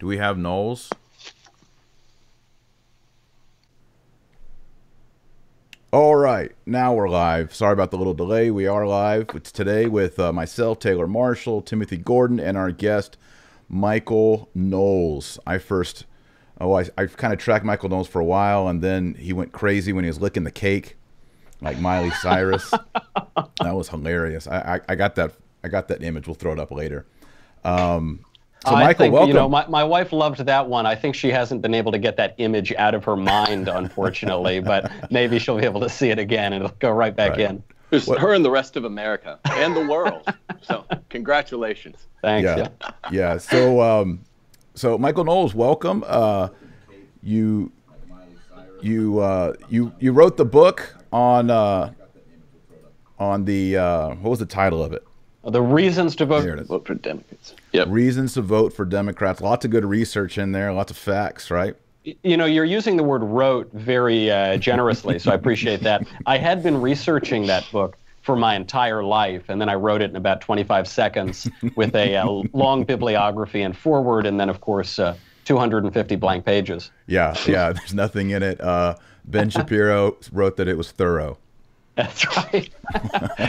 Do we have Knowles? All right, now we're live. Sorry about the little delay. We are live. It's today with uh, myself, Taylor Marshall, Timothy Gordon, and our guest, Michael Knowles. I first, oh, I, I kind of tracked Michael Knowles for a while, and then he went crazy when he was licking the cake, like Miley Cyrus. that was hilarious. I, I, I got that. I got that image. We'll throw it up later. Um, so, I Michael, think, welcome. You know, my, my wife loved that one. I think she hasn't been able to get that image out of her mind, unfortunately, but maybe she'll be able to see it again and it'll go right back Right. in. It's her and the rest of America and the world. so congratulations. Thanks. yeah, Yeah. yeah. So, um, so Michael Knowles, welcome. Uh, you, you, uh, you, you wrote the book on uh, on the uh, what was the title of it? The reasons to vote. There it is. Vote for Democrats. Yep. Reasons to vote for Democrats. Lots of good research in there. Lots of facts, right? You know, you're using the word wrote very uh, generously, so I appreciate that. I had been researching that book for my entire life, and then I wrote it in about 25 seconds with a uh, long bibliography and forward, and then, of course, uh, 250 blank pages. Yeah, yeah. There's nothing in it. Uh, ben Shapiro wrote that it was thorough. That's right.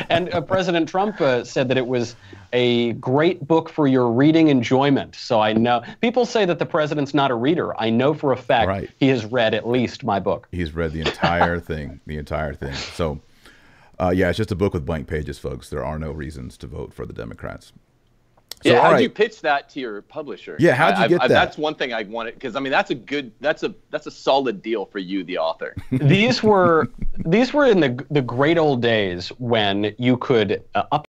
and uh, President Trump uh, said that it was a great book for your reading enjoyment. So I know people say that the president's not a reader. I know for a fact Right. he has read at least my book. He's read the entire thing, the entire thing. So, uh, yeah, it's just a book with blank pages, folks. There are no reasons to vote for the Democrats. So, yeah, how did right. you pitch that to your publisher? Yeah, how'd you I- get I- that? That's one thing I wanted because I mean that's a good that's a that's a solid deal for you, the author. these were these were in the the great old days when you could uh, up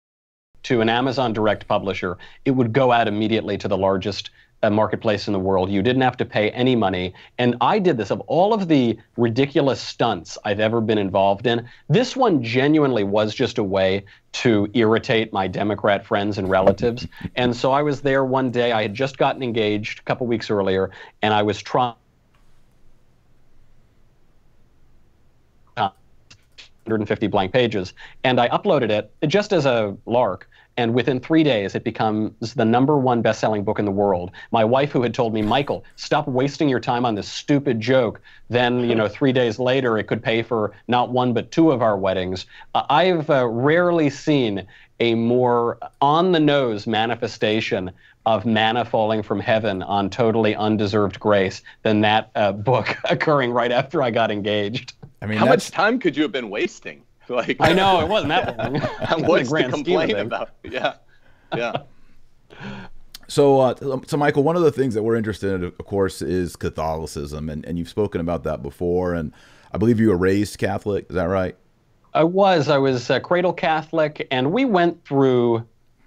to an Amazon direct publisher, it would go out immediately to the largest uh, marketplace in the world. You didn't have to pay any money, and I did this of all of the ridiculous stunts I've ever been involved in. This one genuinely was just a way to irritate my Democrat friends and relatives, and so I was there one day. I had just gotten engaged a couple weeks earlier, and I was trying. 150 blank pages, and I uploaded it just as a lark. And within three days, it becomes the number one best-selling book in the world. My wife, who had told me, "Michael, stop wasting your time on this stupid joke," then you know, three days later, it could pay for not one but two of our weddings. Uh, I've uh, rarely seen a more on-the-nose manifestation of manna falling from heaven on totally undeserved grace than that uh, book occurring right after I got engaged. I mean, How that's, much time could you have been wasting? Like I know it wasn't that long. in the What's to grand scheme of about? Yeah, yeah. So, uh, so Michael, one of the things that we're interested in, of course, is Catholicism, and, and you've spoken about that before. And I believe you were raised Catholic. Is that right? I was. I was uh, cradle Catholic, and we went through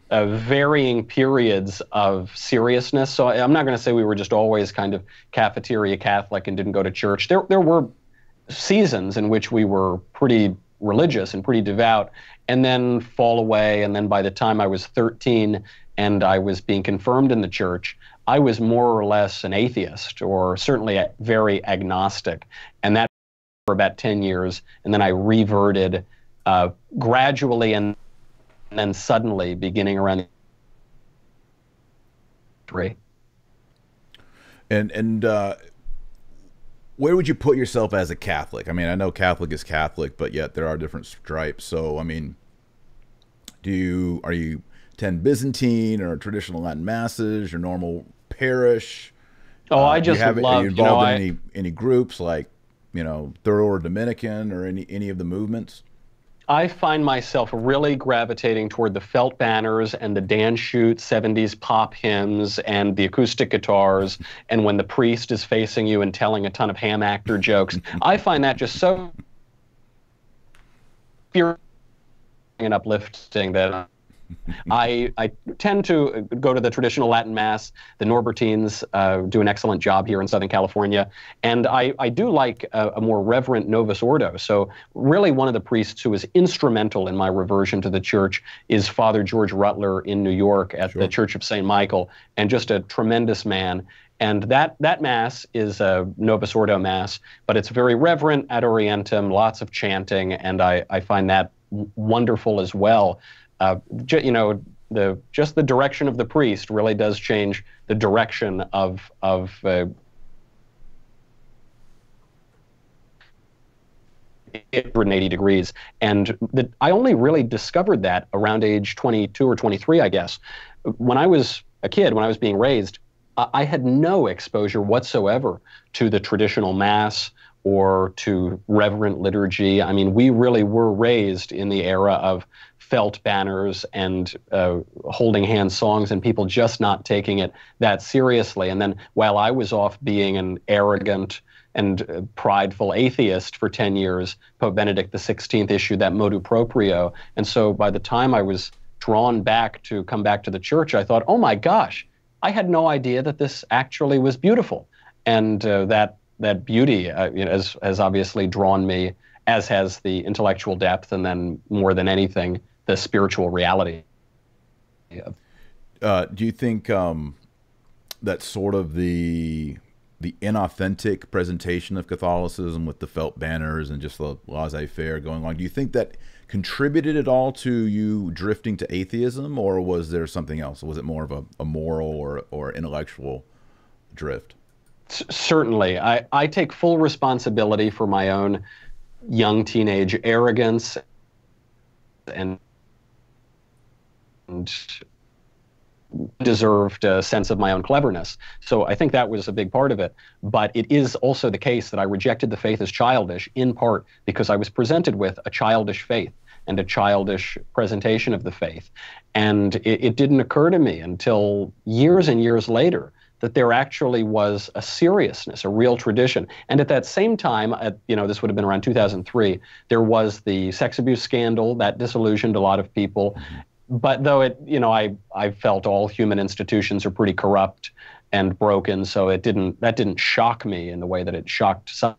uh, varying periods of seriousness. So I, I'm not going to say we were just always kind of cafeteria Catholic and didn't go to church. There, there were seasons in which we were pretty religious and pretty devout, and then fall away. And then by the time I was 13 and I was being confirmed in the church, I was more or less an atheist, or certainly a, very agnostic, and that for about 10 years, and then I reverted uh, gradually and, and then suddenly, beginning around three. And and uh, where would you put yourself as a Catholic? I mean, I know Catholic is Catholic, but yet there are different stripes. So, I mean, do you are you attend Byzantine or traditional Latin masses, your normal parish? Oh, Uh, I do you just have, are love, you you know, involved I, in any any groups like you know Third Order Dominican or any any of the movements? I find myself really gravitating toward the felt banners and the Dan Schutte 70s pop hymns and the acoustic guitars and when the priest is facing you and telling a ton of ham actor jokes. I find that just so and uplifting that I, I tend to go to the traditional Latin Mass. The Norbertines uh, do an excellent job here in Southern California. And I, I do like a, a more reverent Novus Ordo. So, really, one of the priests who is instrumental in my reversion to the church is Father George Rutler in New York at the Church of St. Michael, and just a tremendous man. And that, that Mass is a Novus Ordo Mass, but it's very reverent, ad orientem, lots of chanting, and I, I find that w- wonderful as well. Uh, ju- you know, the just the direction of the priest really does change the direction of of uh, 180 degrees. And the, I only really discovered that around age 22 or 23, I guess. When I was a kid, when I was being raised, I had no exposure whatsoever to the traditional Mass or to reverent liturgy. I mean, we really were raised in the era of felt banners and uh, holding hand songs and people just not taking it that seriously. And then while I was off being an arrogant, and uh, prideful atheist for 10 years, Pope Benedict XVI issued that motu proprio. And so by the time I was drawn back to come back to the church, I thought, oh my gosh, I had no idea that this actually was beautiful. And uh, that, that beauty uh, you know, has, has obviously drawn me, as has the intellectual depth, and then more than anything, the spiritual reality. Uh, do you think um, that sort of the the inauthentic presentation of Catholicism with the felt banners and just the laissez-faire going on. Do you think that contributed at all to you drifting to atheism, or was there something else? Was it more of a, a moral or or intellectual drift? C- certainly, I I take full responsibility for my own young teenage arrogance and and deserved a sense of my own cleverness. So I think that was a big part of it. But it is also the case that I rejected the faith as childish, in part because I was presented with a childish faith and a childish presentation of the faith. And it, it didn't occur to me until years and years later that there actually was a seriousness, a real tradition. And at that same time, at, you know, this would have been around 2003, there was the sex abuse scandal that disillusioned a lot of people but though it, you know, I I felt all human institutions are pretty corrupt and broken, so it didn't that didn't shock me in the way that it shocked some.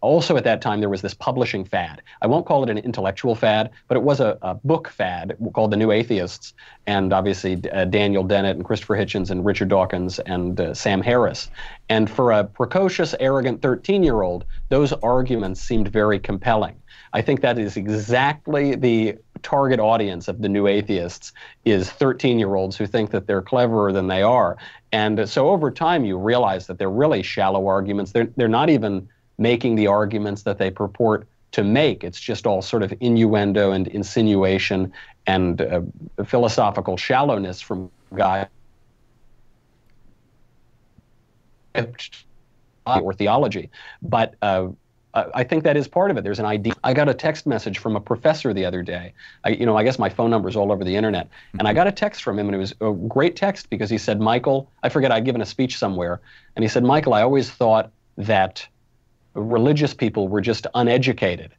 Also, at that time, there was this publishing fad. I won't call it an intellectual fad, but it was a, a book fad called The New Atheists. And obviously, uh, Daniel Dennett and Christopher Hitchens and Richard Dawkins and uh, Sam Harris. And for a precocious, arrogant 13 year old, those arguments seemed very compelling. I think that is exactly the target audience of the new atheists is 13 year olds who think that they're cleverer than they are. And so over time, you realize that they're really shallow arguments. They're, they're not even making the arguments that they purport to make. It's just all sort of innuendo and insinuation and uh, philosophical shallowness from guys or theology. But uh, I think that is part of it. There's an idea. I got a text message from a professor the other day. I, you know, I guess my phone number is all over the internet, and I mm-hmm. got a text from him, and it was a great text because he said, "Michael, I forget I'd given a speech somewhere, and he said, Michael, I always thought that religious people were just uneducated.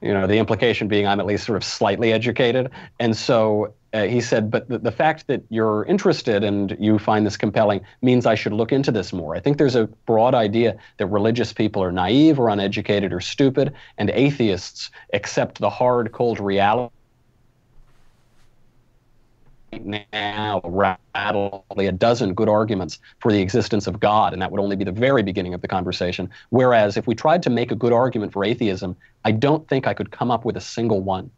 You know, the implication being I'm at least sort of slightly educated, and so uh, he said, but the, the, fact that you're interested and you find this compelling means I should look into this more. I think there's a broad idea that religious people are naive or uneducated or stupid, and atheists accept the hard, cold reality now rattle a dozen good arguments for the existence of God, and that would only be the very beginning of the conversation. Whereas if we tried to make a good argument for atheism, I don't think I could come up with a single one.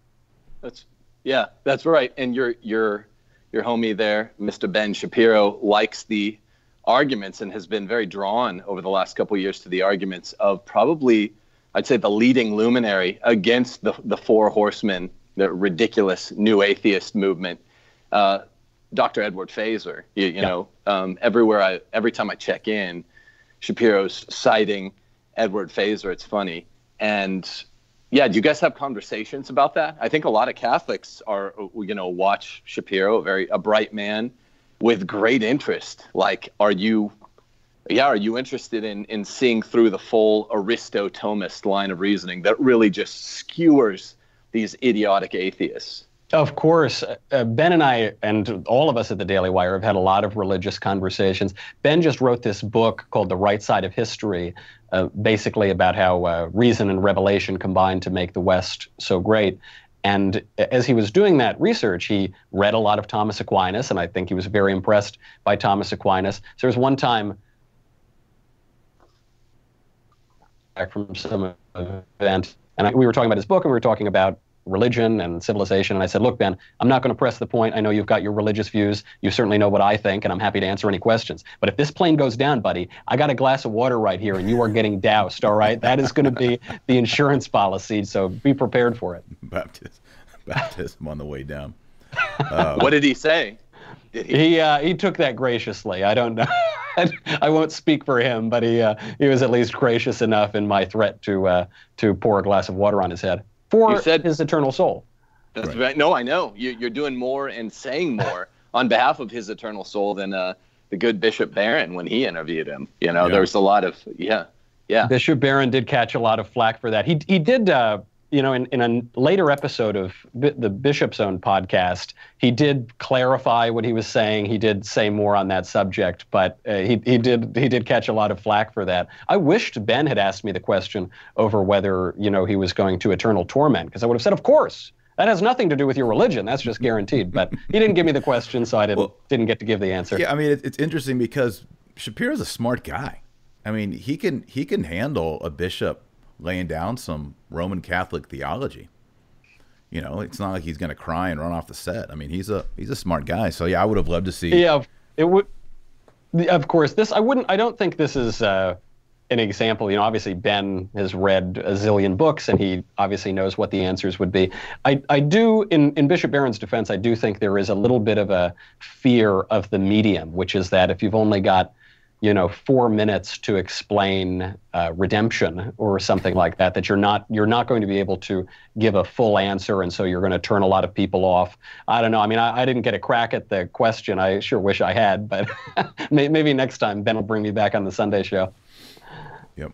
That's yeah, that's right. And your your your homie there, Mr. Ben Shapiro, likes the arguments and has been very drawn over the last couple years to the arguments of probably, I'd say, the leading luminary against the the four horsemen, the ridiculous new atheist movement. Uh, Dr. Edward Feser, you, you yeah. know, um, everywhere I, every time I check in, Shapiro's citing Edward Feser. It's funny, and yeah, do you guys have conversations about that? I think a lot of Catholics are, you know, watch Shapiro, a very a bright man with great interest. Like, are you, yeah, are you interested in in seeing through the full Aristo-Thomist line of reasoning that really just skewers these idiotic atheists? Of course, uh, Ben and I, and all of us at the Daily Wire, have had a lot of religious conversations. Ben just wrote this book called The Right Side of History, uh, basically about how uh, reason and revelation combined to make the West so great. And as he was doing that research, he read a lot of Thomas Aquinas, and I think he was very impressed by Thomas Aquinas. So there was one time back from some event, and I, we were talking about his book, and we were talking about religion and civilization. And I said, look, Ben, I'm not going to press the point. I know you've got your religious views. You certainly know what I think, and I'm happy to answer any questions. But if this plane goes down, buddy, I got a glass of water right here, and you are getting doused. All right, that is going to be the insurance policy. So be prepared for it. Baptism, baptism on the way down. Uh, what did he say? Did he? He, uh, he took that graciously. I don't know. I won't speak for him, but he uh, he was at least gracious enough in my threat to uh, to pour a glass of water on his head for you said, his eternal soul. That's right. right. No, I know you, you're doing more and saying more on behalf of his eternal soul than uh, the good Bishop Barron when he interviewed him. You know, yeah. there was a lot of yeah, yeah. Bishop Barron did catch a lot of flack for that. He he did uh, you know, in, in a later episode of the Bishop's Own podcast, he did clarify what he was saying. He did say more on that subject, but uh, he, he did he did catch a lot of flack for that. I wished Ben had asked me the question over whether you know he was going to eternal torment because I would have said, of course. That has nothing to do with your religion. That's just guaranteed. But he didn't give me the question, so I didn't well, didn't get to give the answer. Yeah, I mean, it, it's interesting because Shapiro's a smart guy. I mean, he can he can handle a bishop laying down some Roman Catholic theology. You know, it's not like he's going to cry and run off the set. I mean, he's a he's a smart guy. So yeah, I would have loved to see. Yeah, it would. Of course, this I wouldn't. I don't think this is uh, an example. You know, obviously Ben has read a zillion books, and he obviously knows what the answers would be. I I do in in Bishop Barron's defense, I do think there is a little bit of a fear of the medium, which is that if you've only got you know four minutes to explain uh, redemption or something like that that you're not you're not going to be able to give a full answer and so you're going to turn a lot of people off. I don't know. I mean i, I didn't get a crack at the question. I sure wish i had but maybe next time ben will bring me back on the sunday show. Yep.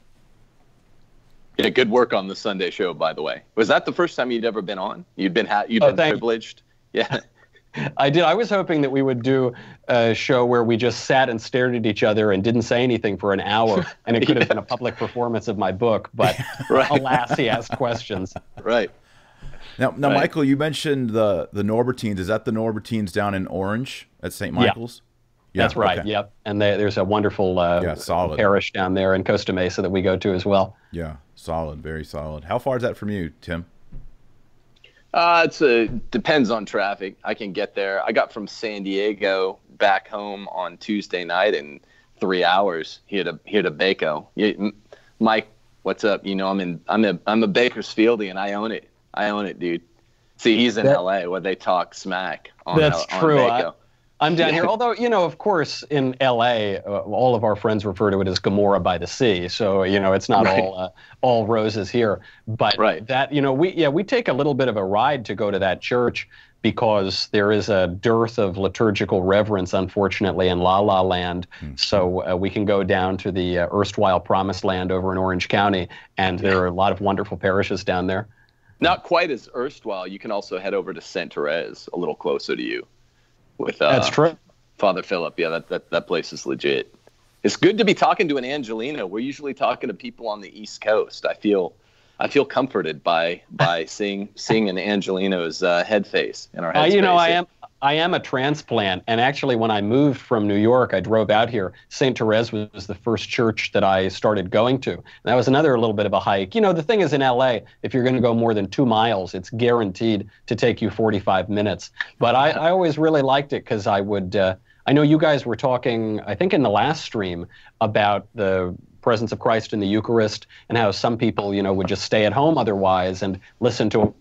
Yeah good work on the sunday show by the way. Was that the first time you'd ever been on? You'd been ha- you'd oh, been privileged? yeah I did. I was hoping that we would do a show where we just sat and stared at each other and didn't say anything for an hour, and it could yeah. have been a public performance of my book. But right. alas, he asked questions. Right. Now, now, right. Michael, you mentioned the the Norbertines. Is that the Norbertines down in Orange at St. Michael's? Yeah. That's right. Okay. Yep. And they, there's a wonderful uh, yeah, solid. parish down there in Costa Mesa that we go to as well. Yeah, solid, very solid. How far is that from you, Tim? Uh, it's a depends on traffic. I can get there. I got from San Diego back home on Tuesday night in three hours here to here to Baco. Mike, what's up? You know I'm in I'm a I'm a Bakersfieldy and I own it. I own it, dude. See, he's in that, LA where they talk smack on That's on true. Baco. I'm down here. Although, you know, of course, in LA, uh, all of our friends refer to it as Gomorrah by the sea. So, you know, it's not right. all uh, all roses here. But right. that, you know, we yeah, we take a little bit of a ride to go to that church because there is a dearth of liturgical reverence, unfortunately, in La La Land. Mm-hmm. So uh, we can go down to the uh, erstwhile Promised Land over in Orange County, and there are a lot of wonderful parishes down there. Not quite as erstwhile. You can also head over to Saint Therese, a little closer to you with uh, that's true. Father Philip. Yeah, that, that that place is legit. It's good to be talking to an Angelino. We're usually talking to people on the East Coast. I feel I feel comforted by by seeing seeing an Angelino's uh, head face in our head. Uh, you know, I am I am a transplant, and actually, when I moved from New York, I drove out here. St. Therese was the first church that I started going to. And that was another little bit of a hike. You know, the thing is, in LA, if you're going to go more than two miles, it's guaranteed to take you 45 minutes. But I, I always really liked it because I would. Uh, I know you guys were talking, I think, in the last stream about the presence of Christ in the Eucharist and how some people, you know, would just stay at home otherwise and listen to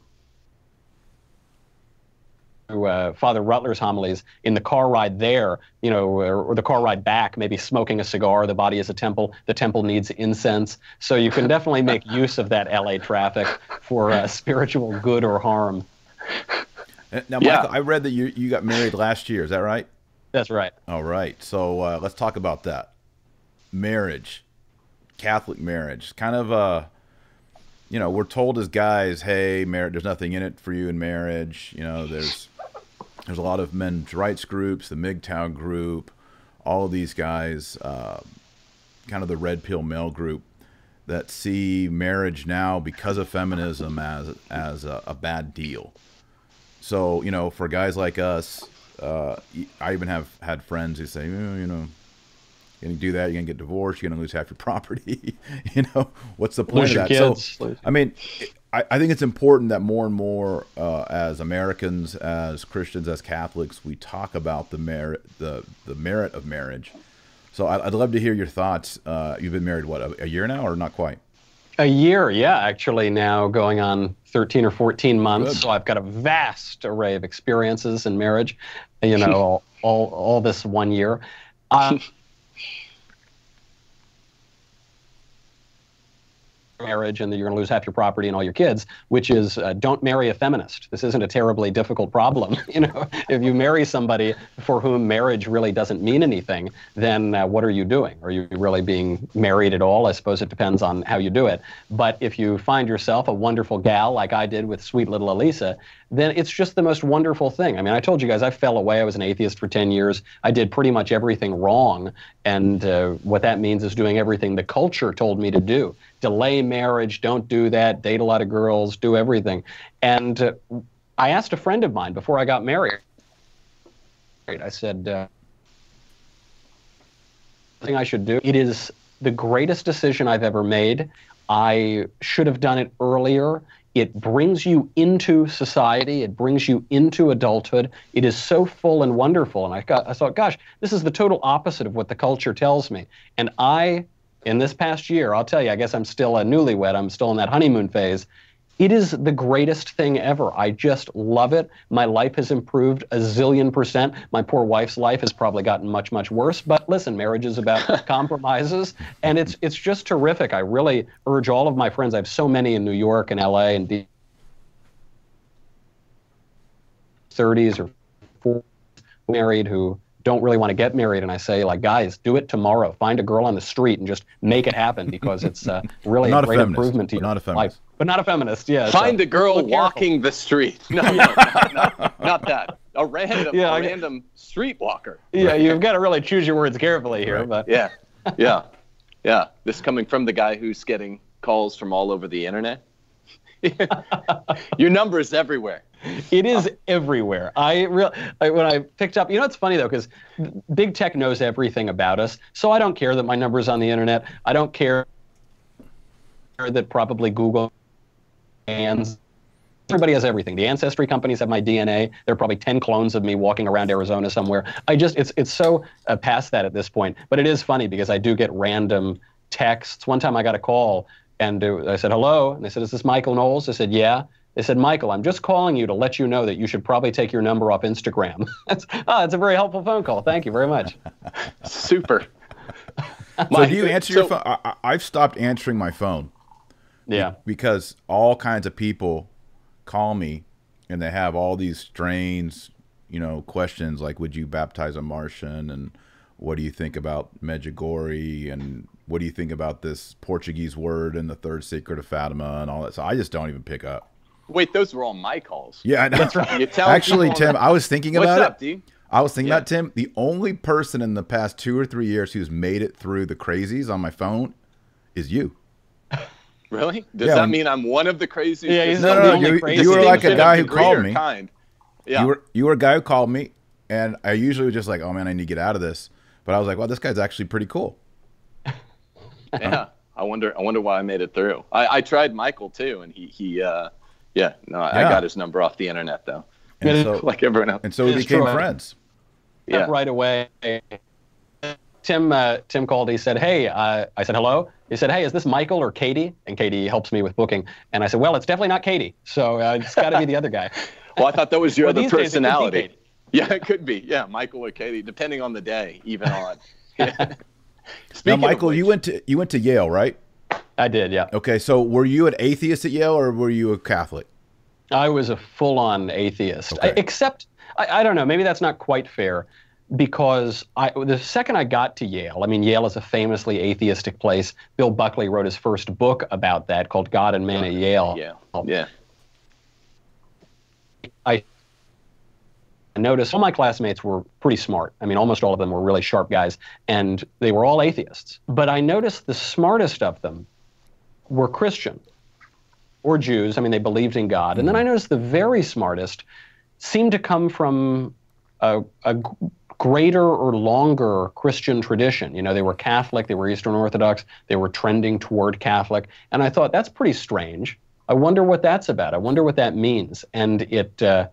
uh, Father Rutler's homilies in the car ride there, you know, or, or, the car ride back, maybe smoking a cigar. The body is a temple. The temple needs incense. So you can definitely make use of that LA traffic for uh, spiritual good or harm. Uh, now, Michael, yeah. I read that you, you got married last year. Is that right? That's right. All right. So uh, let's talk about that. Marriage, Catholic marriage, kind of uh, you know, we're told as guys, hey, marriage, there's nothing in it for you in marriage. You know, there's there's a lot of men's rights groups, the MGTOW group, all of these guys, uh, kind of the red pill male group that see marriage now because of feminism as as a, a bad deal. So you know, for guys like us, uh, I even have had friends who say, oh, you know, and you do that, you're gonna get divorced. You're gonna lose half your property. you know, what's the point Lose of that? So, kids. I mean, I, I think it's important that more and more, uh, as Americans, as Christians, as Catholics, we talk about the merit, the the merit of marriage. So I, I'd love to hear your thoughts. Uh, you've been married what a, a year now, or not quite? A year, yeah, actually now going on 13 or 14 months. Good. So I've got a vast array of experiences in marriage, you know, all, all, all this one year. Um, marriage and that you're going to lose half your property and all your kids, which is uh, don't marry a feminist. This isn't a terribly difficult problem. you know, if you marry somebody for whom marriage really doesn't mean anything, then uh, what are you doing? Are you really being married at all? I suppose it depends on how you do it. But if you find yourself a wonderful gal like I did with sweet little Alisa, then it's just the most wonderful thing. I mean, I told you guys I fell away. I was an atheist for 10 years. I did pretty much everything wrong. And uh, what that means is doing everything the culture told me to do. Delay marriage, don't do that, date a lot of girls, do everything. And uh, I asked a friend of mine before I got married, I said, uh, thing I should do. It is the greatest decision I've ever made. I should have done it earlier. It brings you into society. It brings you into adulthood. It is so full and wonderful. And I, got, I thought, gosh, this is the total opposite of what the culture tells me. And I, in this past year, I'll tell you, I guess I'm still a newlywed. I'm still in that honeymoon phase. It is the greatest thing ever. I just love it. My life has improved a zillion percent. My poor wife's life has probably gotten much, much worse. But listen, marriage is about compromises, and it's it's just terrific. I really urge all of my friends. I have so many in New York and L.A. and D- 30s or 40s married who don't really want to get married and i say like guys do it tomorrow find a girl on the street and just make it happen because it's uh, really Not a a great feminist, improvement to but your not a feminist. life but not a feminist yeah Find so- a girl Look careful. walking the street. No, no, not, not, not that. A random, Yeah, a I get- random street walker. yeah you've got to really choose your words carefully here Right. but Yeah, yeah, yeah. This coming from the guy who's getting calls from all over the internet. Your number is everywhere. It is everywhere. I real when I picked up, you know, it's funny though because big tech knows everything about us. So I don't care that my number's on the internet. I don't care that probably Google and everybody has everything. The ancestry companies have my DNA. There are probably ten clones of me walking around Arizona somewhere. I just it's it's so uh, past that at this point. But it is funny because I do get random texts. One time I got a call and uh, I said hello, and they said, "Is this Michael Knowles?" I said, "Yeah." They said, Michael, I'm just calling you to let you know that you should probably take your number off Instagram. that's, oh, that's a very helpful phone call. Thank you very much. Super. So My- do you answer your phone? I, I- I've stopped answering my phone Yeah. because all kinds of people call me and they have all these strange, you know, questions like, "Would you baptize a Martian?" and "What do you think about Medjugorje?" and "What do you think about this Portuguese word and the Third Secret of Fatima?" and all that. So I just don't even pick up. Wait, those were all my calls. Yeah, I know. That's right. You tell Actually, people- Tim, I was thinking What's about up, it. D? I was thinking Yeah. about Tim. The only person in the past two or three years who's made it through the crazies on my phone is you. Really? Does Yeah, that when- mean I'm one of the crazies? Yeah, he's Just not No, the no, only you, crazy you were like a guy who called me. Kind. Yeah. You were you were a guy who called me, and I usually was just like, "Oh man, I need to get out of this." But I was like, "Well, this guy's actually pretty cool." yeah. I wonder. I wonder why I made it through. I, I tried Michael too, and he he. Uh, yeah. No, I Yeah. got his number off the internet though, And so, like everyone else. and so we It's became true. friends. Yeah. Right away. Tim uh, Tim called. He said, "Hey," uh, I said, "Hello." He said, "Hey, is this Michael or Katie?" And Katie helps me with booking. And I said, "Well, it's definitely not Katie. So uh, it's got to be the other guy." Well, I thought that was your Well, other these days it personality. Yeah, it could be. Yeah, Michael or Katie, depending on the day, even on. Yeah. Now, Speaking of Michael, you went to you went to Yale, right? I did, yeah. Okay, so were you an atheist at Yale or were you a Catholic? I was a full-on atheist, Okay. I- except I, I don't know. Maybe that's not quite fair, because I, the second I got to Yale, I mean, Yale is a famously atheistic place. Bill Buckley wrote his first book about that, called God and Man at Yale. Yeah. Yeah. I noticed all my classmates were pretty smart. I mean, almost all of them were really sharp guys, and they were all atheists. But I noticed the smartest of them were Christian or Jews. I mean, they believed in God. And then I noticed the very smartest seemed to come from a greater or longer Christian tradition. You know, they were Catholic, they were Eastern Orthodox, they were trending toward Catholic. And I thought, that's pretty strange. I wonder what that's about. I wonder what that means. And it, uh,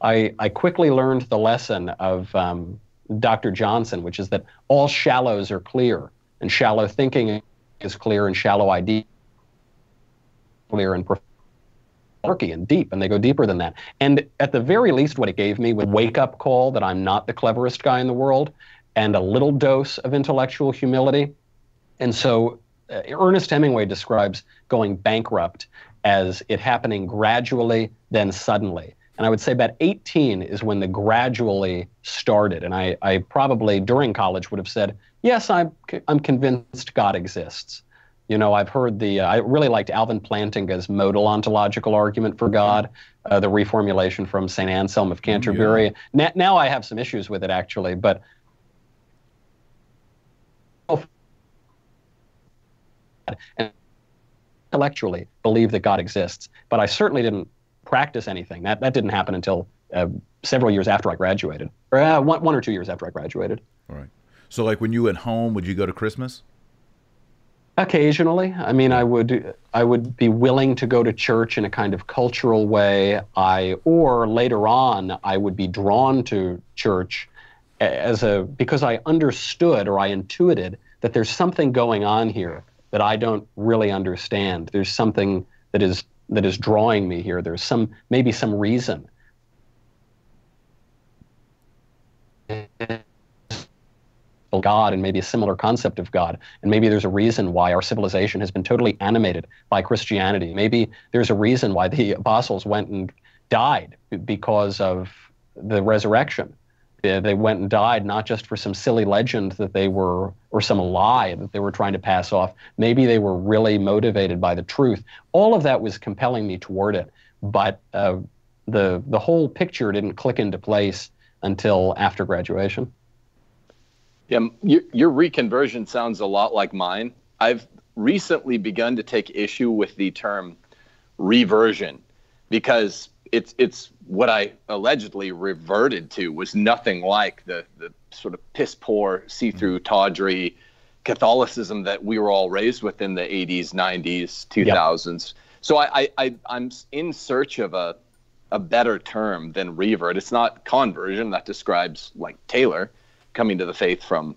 I, I quickly learned the lesson of um, Dr. Johnson, which is that all shallows are clear, and shallow thinking is clear, and shallow idea clear and murky and deep, and they go deeper than that. And at the very least, what it gave me was wake up call that I'm not the cleverest guy in the world, and a little dose of intellectual humility. And so uh, Ernest Hemingway describes going bankrupt as it happening gradually, then suddenly. And I would say about 18 is when the gradually started. And I, I probably during college would have said, yes, I'm, I'm convinced God exists. You know, I've heard the, uh, I really liked Alvin Plantinga's modal ontological argument for God, uh, the reformulation from St. Anselm of Canterbury. Yeah. Now, now I have some issues with it, actually, but and intellectually believe that God exists, but I certainly didn't practice anything. That that didn't happen until uh, several years after I graduated, or uh, one one or two years after I graduated. All right. So, like when you went home, would you go to Christmas? Occasionally, I mean, I would I would be willing to go to church in a kind of cultural way. I or later on, I would be drawn to church as a because I understood or I intuited that there's something going on here that I don't really understand. There's something that is that is drawing me here. There's some maybe some reason. God and maybe a similar concept of God. And maybe there's a reason why our civilization has been totally animated by Christianity. Maybe there's a reason why the apostles went and died because of the resurrection. They went and died not just for some silly legend that they were, or some lie that they were trying to pass off. Maybe they were really motivated by the truth. All of that was compelling me toward it, but uh, the the whole picture didn't click into place until after graduation. Yeah, your, your reconversion sounds a lot like mine. I've recently begun to take issue with the term reversion because it's it's what I allegedly reverted to was nothing like the the sort of piss poor, see through mm-hmm. tawdry Catholicism that we were all raised with in the 80s, 90s, 2000s. Yep. So I, I, I am in search of a a better term than revert. It's not conversion that describes like Taylor coming to the faith from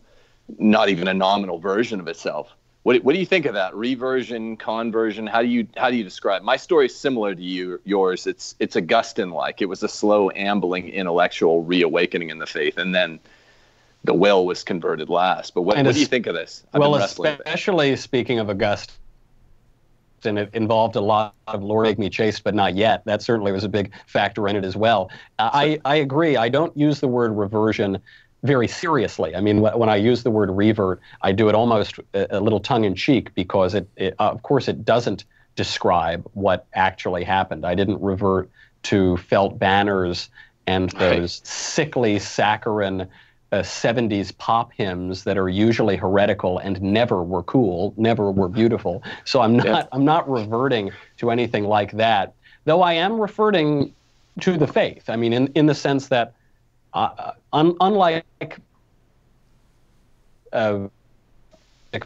not even a nominal version of itself. What, what do you think of that reversion, conversion? How do you how do you describe? My story is similar to you, yours. It's it's Augustine like. It was a slow, ambling, intellectual reawakening in the faith, and then the will was converted last. But what, what do you think of this? I've well, especially speaking of Augustine, and it involved a lot of Lord make me chaste, but not yet. That certainly was a big factor in it as well. I, I agree. I don't use the word reversion very seriously. I mean, when I use the word revert, I do it almost a, little tongue in cheek because it, it uh, of course, it doesn't describe what actually happened. I didn't revert to felt banners and those right. sickly, saccharine uh, 70s pop hymns that are usually heretical and never were cool, never were beautiful. So I'm not. I'm not reverting to anything like that, though I am reverting to the faith. I mean, in, in the sense that uh, un- unlike uh,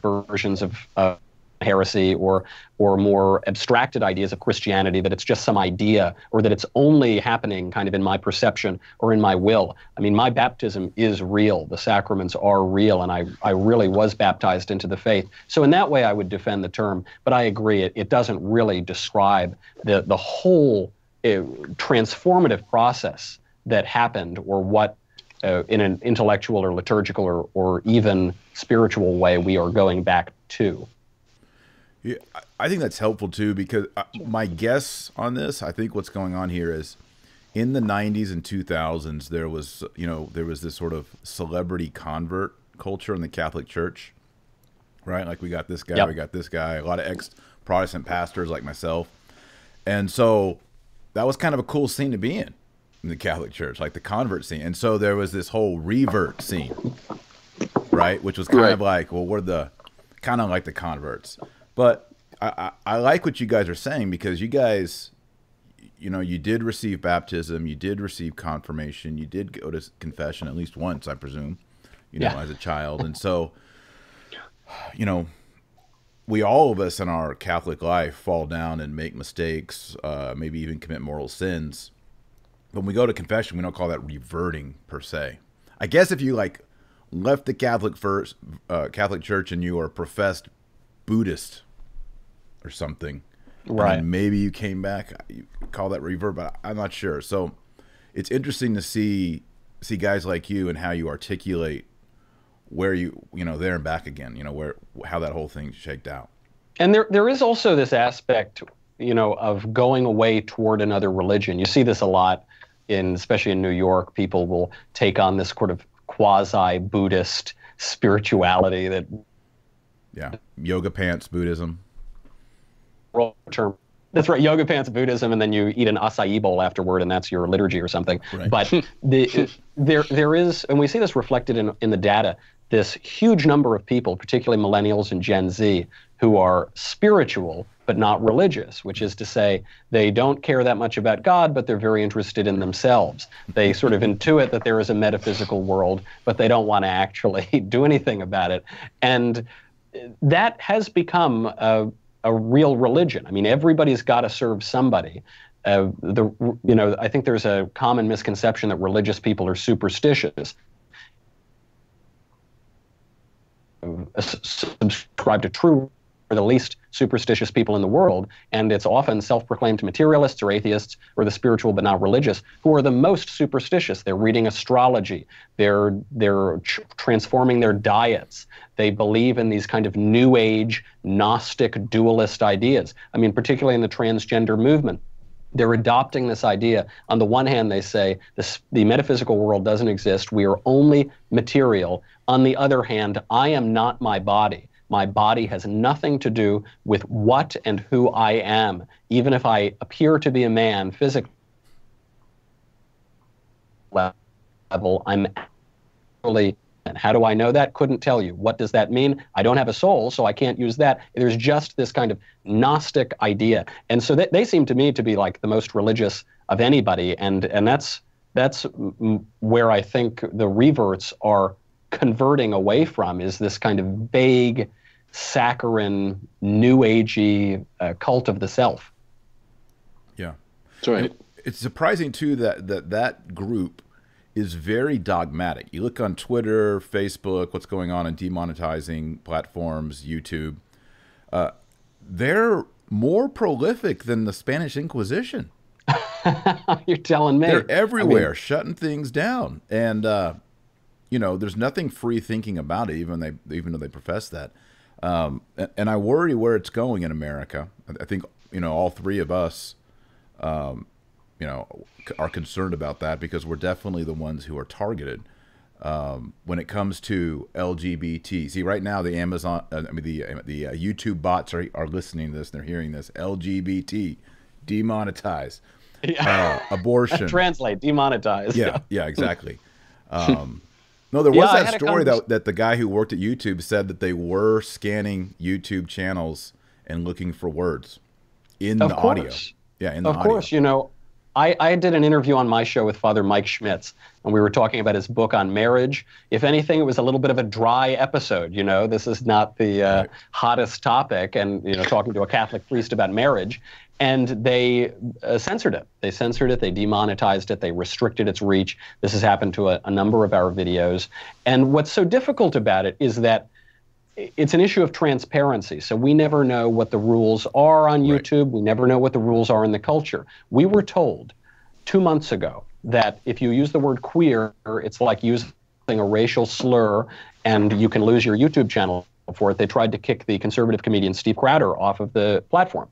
versions of uh, heresy or or more abstracted ideas of Christianity that it's just some idea or that it's only happening kind of in my perception or in my will. I mean, my baptism is real. The sacraments are real, and I, I really was baptized into the faith. So in that way, I would defend the term. But I agree, it, it doesn't really describe the the whole uh, transformative process that happened or what uh, in an intellectual or liturgical or, or even spiritual way we are going back to. Yeah, I think that's helpful too because uh, my guess on this, I think what's going on here is in the 90s and 2000s there was, you know, there was this sort of celebrity convert culture in the Catholic Church. Right? Like we got this guy, yep. we got this guy, a lot of ex Protestant pastors like myself. And so that was kind of a cool scene to be in in the Catholic Church, like the convert scene. And so there was this whole revert scene, right? Which was kind right. of like, well, we're the kind of like the converts. But I, I, I, like what you guys are saying because you guys you know, you did receive baptism, you did receive confirmation, you did go to confession at least once, I presume, you know, Yeah. as a child. And so, you know, we all of us in our Catholic life fall down and make mistakes, uh, maybe even commit mortal sins. When we go to confession, we don't call that reverting per se. I guess if you like left the Catholic first, uh, Catholic Church and you are a professed Buddhist or something, Right. maybe you came back, you call that revert, but I'm not sure. So it's interesting to see see guys like you and how you articulate where you you know there and back again. You know where how that whole thing shaked out. And there, there is also this aspect, you know, of going away toward another religion. You see this a lot in, especially in New York. People will take on this sort of quasi-Buddhist spirituality that Yeah, yoga pants Buddhism. term. That's right, yoga pants Buddhism, and then you eat an acai bowl afterward, and that's your liturgy or something. Right. But the, there, there is, and we see this reflected in, in the data. This huge number of people, particularly millennials and Gen Z, who are spiritual but not religious, which is to say, they don't care that much about God, but they're very interested in themselves. They sort of intuit that there is a metaphysical world, but they don't want to actually do anything about it. And that has become a, a real religion. I mean, everybody's got to serve somebody. Uh, the you know, I think there's a common misconception that religious people are superstitious. Subscribe to true are the least superstitious people in the world, and it's often self-proclaimed materialists or atheists or the spiritual but not religious who are the most superstitious. They're reading astrology. They're they're tr- transforming their diets. They believe in these kind of new age gnostic dualist ideas. I mean, particularly in the transgender movement they're adopting this idea. On the one hand, they say this, the metaphysical world doesn't exist. We are only material. On the other hand, I am not my body. My body has nothing to do with what and who I am, even if I appear to be a man physically. Level, I'm actually. And how do I know that? Couldn't tell you. What does that mean? I don't have a soul, so I can't use that. There's just this kind of Gnostic idea, and so they, they seem to me to be like the most religious of anybody, and and that's that's where I think the reverts are converting away from is this kind of vague, saccharine, new agey uh, cult of the self. Yeah. That's right. It's surprising too that that that group is very dogmatic. You look on Twitter, Facebook, what's going on in demonetizing platforms, YouTube. Uh, they're more prolific than the Spanish Inquisition. You're telling me. They're everywhere, shutting things down, and uh, you know, there's nothing free thinking about it. Even they, even though they profess that, um, and, and I worry where it's going in America. I- think you know, all three of us, um, you know, are concerned about that because we're definitely the ones who are targeted. Um, when it comes to LGBT, see right now the Amazon, uh, I mean the the uh, YouTube bots are are listening to this, and they're hearing this. LGBT, demonetize, uh, abortion, Translate, demonetize. yeah, yeah, exactly. No, there was Yeah, that story that that the guy who worked at YouTube said that they were scanning YouTube channels and looking for words in Of the audio. Yeah, in the audio. Of audio. course, you know, I, I did an interview on my show with Father Mike Schmitz, and we were talking about his book on marriage. If anything, it was a little bit of a dry episode. You know, this is not the uh, hottest topic, and you know, talking to a Catholic priest about marriage. And they uh, censored it. They censored it. They demonetized it. They restricted its reach. This has happened to a, a number of our videos. And what's so difficult about it is that it's an issue of transparency. So we never know what the rules are on Right. YouTube. We never know what the rules are in the culture. We were told two months ago that if you use the word queer, it's like using a racial slur and you can lose your YouTube channel for it. They tried to kick the conservative comedian Steve Crowder off of the platform.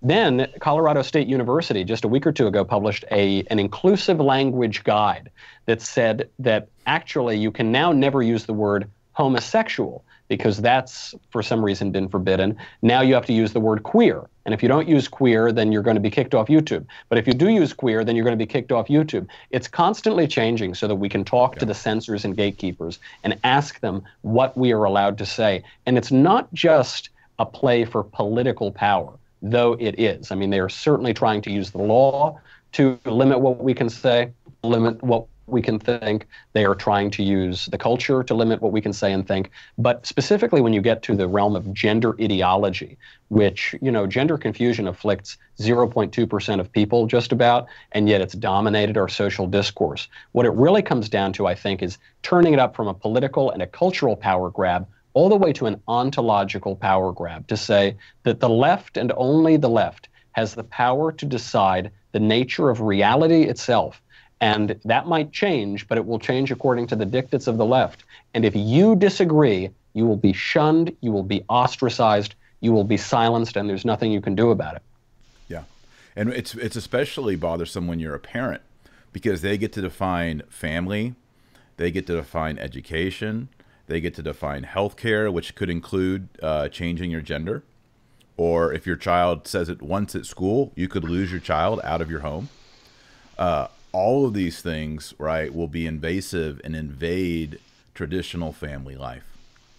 Then Colorado State University just a week or two ago published a an inclusive language guide that said that actually you can now never use the word homosexual because that's for some reason been forbidden. Now you have to use the word queer. And if you don't use queer, then you're going to be kicked off YouTube. But if you do use queer, then you're going to be kicked off YouTube. It's constantly changing so that we can talk to the censors and gatekeepers and ask them what we are allowed to say. And it's not just a play for political power. though it is. I mean, they are certainly trying to use the law to limit what we can say, limit what we can think. They are trying to use the culture to limit what we can say and think. But specifically, when you get to the realm of gender ideology, which, you know, gender confusion afflicts 0.2% of people just about, and yet it's dominated our social discourse. What it really comes down to, I think, is turning it up from a political and a cultural power grab all the way to an ontological power grab to say that the left and only the left has the power to decide the nature of reality itself and that might change, but it will change according to the dictates of the left. And if you disagree, you will be shunned, you will be ostracized, you will be silenced, and there's nothing you can do about it. Yeah. And it's it's especially bothersome when you're a parent because they get to define family, they get to define education, they get to define healthcare, which could include uh, changing your gender. Or if your child says it once at school, you could lose your child out of your home. Uh, all of these things, right, will be invasive and invade traditional family life.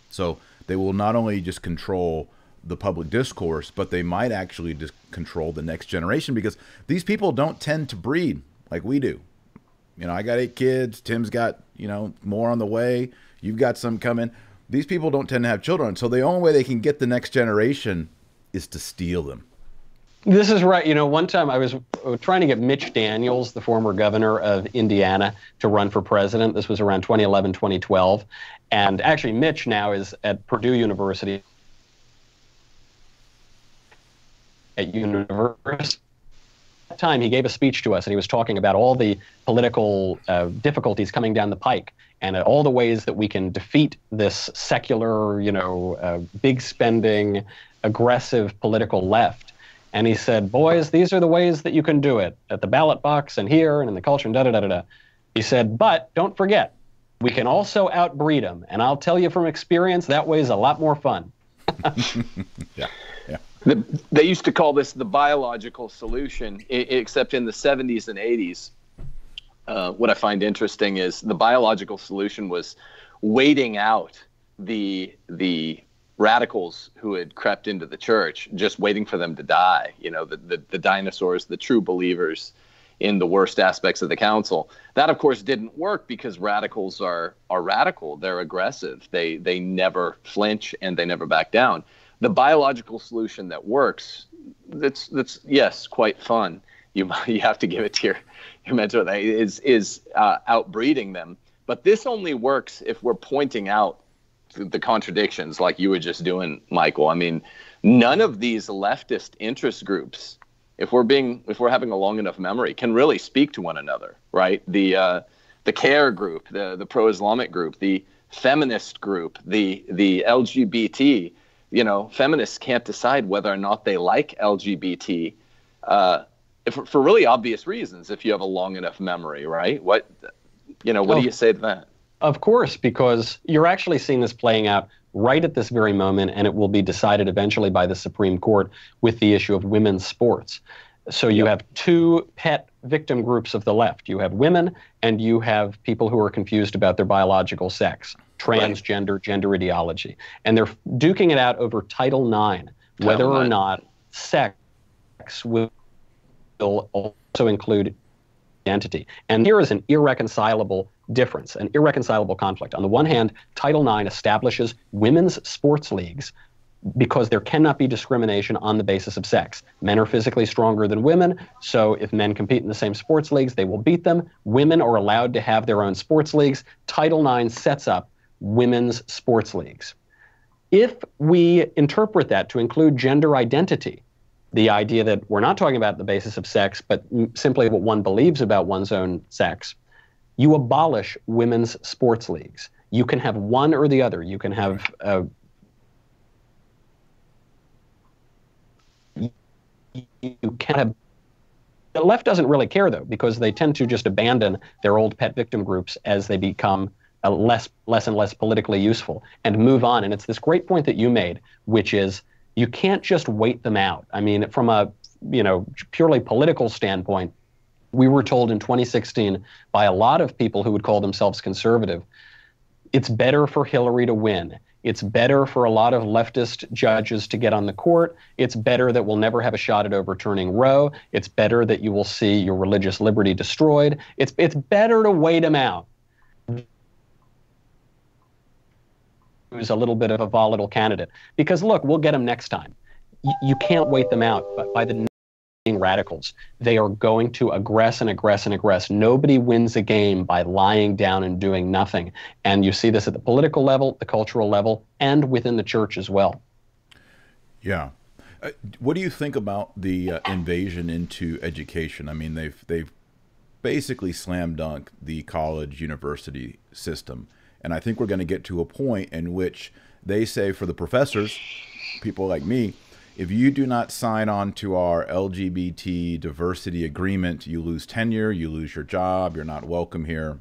So they will not only just control the public discourse, but they might actually just control the next generation because these people don't tend to breed like we do. You know, I got eight kids. Tim's got, you know, more on the way. You've got some coming. These people don't tend to have children. So the only way they can get the next generation is to steal them. This is right. You know, one time I was uh, trying to get Mitch Daniels, the former governor of Indiana, to run for president. This was around 2011, 2012. And actually, Mitch now is at Purdue University. At university. Time, he gave a speech to us, and he was talking about all the political uh, difficulties coming down the pike, and uh, all the ways that we can defeat this secular, you know, uh, big spending, aggressive political left. And he said, Boys, these are the ways that you can do it at the ballot box and here and in the culture and da da da da da. He said, But don't forget, we can also outbreed them. And I'll tell you from experience, that way is a lot more fun. yeah. Yeah. The, they used to call this the biological solution, except in the 70s and 80s. Uh, what I find interesting is the biological solution was waiting out the the radicals who had crept into the church, just waiting for them to die. You know, the, the, the dinosaurs, the true believers in the worst aspects of the council. That, of course, didn't work because radicals are are radical. They're aggressive. They they never flinch and they never back down. The biological solution that works, that's that's yes, quite fun. You you have to give it to your your mentor. Is is uh, outbreeding them. But this only works if we're pointing out the contradictions like you were just doing, Michael. I mean, none of these leftist interest groups, if we're being if we're having a long enough memory, can really speak to one another, right? The uh, the CAIR group, the the pro-Islamic group, the feminist group, the the LGBT. You know, feminists can't decide whether or not they like LGBT. Uh, if, for really obvious reasons, if you have a long enough memory, right? What, you know, what do you say to that? Of course, because you're actually seeing this playing out right at this very moment, and it will be decided eventually by the Supreme Court with the issue of women's sports. So you have two pet victim groups of the left. You have women, and you have people who are confused about their biological sex, transgender, right. gender ideology. And they're duking it out over Title IX, whether Title or not sex will also include identity. And here is an irreconcilable difference, an irreconcilable conflict. On the one hand, Title IX establishes women's sports leagues because there cannot be discrimination on the basis of sex. Men are physically stronger than women, so if men compete in the same sports leagues, they will beat them. Women are allowed to have their own sports leagues. Title IX sets up women's sports leagues. If we interpret that to include gender identity, the idea that we're not talking about the basis of sex, but simply what one believes about one's own sex, you abolish women's sports leagues. You can have one or the other. You can have uh, you can have the left doesn't really care though because they tend to just abandon their old pet victim groups as they become uh, less less and less politically useful and move on and it's this great point that you made which is you can't just wait them out i mean from a you know purely political standpoint we were told in 2016 by a lot of people who would call themselves conservative it's better for Hillary to win It's better for a lot of leftist judges to get on the court. It's better that we'll never have a shot at overturning Roe. It's better that you will see your religious liberty destroyed. It's, it's better to wait them out. Who's a little bit of a volatile candidate. Because look, we'll get them next time. You, you can't wait them out. But by the radicals. They are going to aggress and aggress and aggress. Nobody wins a game by lying down and doing nothing. And you see this at the political level, the cultural level, and within the church as well. Yeah. Uh, what do you think about the uh, invasion into education? I mean, they've they've basically slam dunk the college university system, and I think we're going to get to a point in which they say for the professors, people like me, if you do not sign on to our LGBT diversity agreement, you lose tenure, you lose your job, you're not welcome here.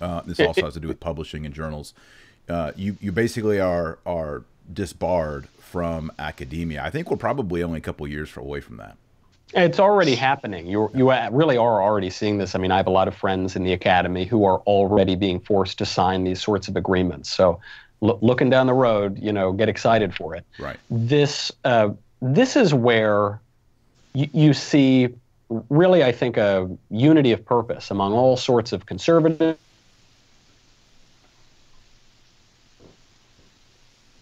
Uh, this also has to do with publishing and journals. Uh, you you basically are are disbarred from academia. I think we're probably only a couple years away from that. It's already happening. You you really are already seeing this. I mean, I have a lot of friends in the academy who are already being forced to sign these sorts of agreements. So L- looking down the road, you know, get excited for it. Right. This uh, this is where y- you see really, I think, a unity of purpose among all sorts of conservatives.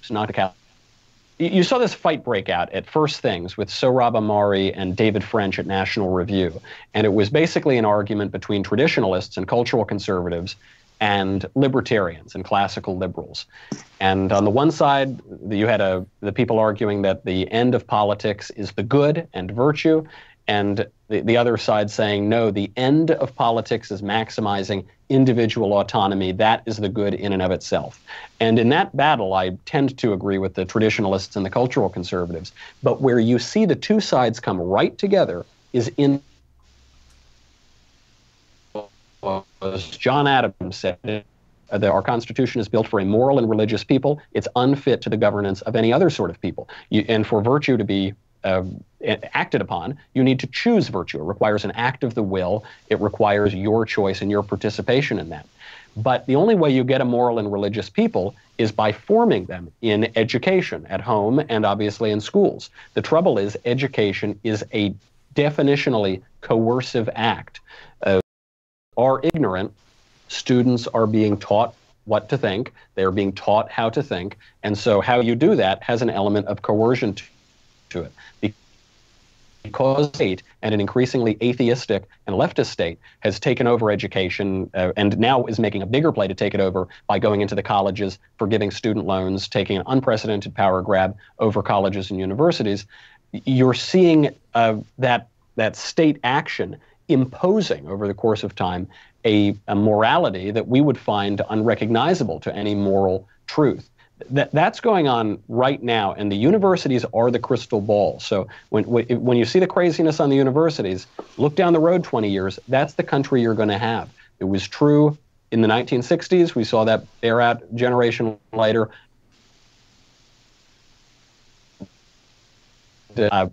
Not a you saw this fight break out at First Things with Sohrab Ahmari and David French at National Review. And it was basically an argument between traditionalists and cultural conservatives and libertarians and classical liberals. And on the one side, you had a, the people arguing that the end of politics is the good and virtue, and the, the other side saying, no, the end of politics is maximizing individual autonomy. That is the good in and of itself. And in that battle, I tend to agree with the traditionalists and the cultural conservatives. But where you see the two sides come right together is in as John Adams said, uh, the, our Constitution is built for a moral and religious people. It's unfit to the governance of any other sort of people. You, and for virtue to be uh, acted upon, you need to choose virtue. It requires an act of the will. It requires your choice and your participation in that. But the only way you get a moral and religious people is by forming them in education, at home, and obviously in schools. The trouble is, education is a definitionally coercive act. Are ignorant, students are being taught what to think. They are being taught how to think. And so, how you do that has an element of coercion to, to it. Because state and an increasingly atheistic and leftist state has taken over education uh, and now is making a bigger play to take it over by going into the colleges, forgiving student loans, taking an unprecedented power grab over colleges and universities. You're seeing uh, that that state action imposing over the course of time a, a morality that we would find unrecognizable to any moral truth. That, that's going on right now, and the universities are the crystal ball. So when, when you see the craziness on the universities, look down the road 20 years, that's the country you're going to have. It was true in the 1960s. We saw that bear out generation later. Uh,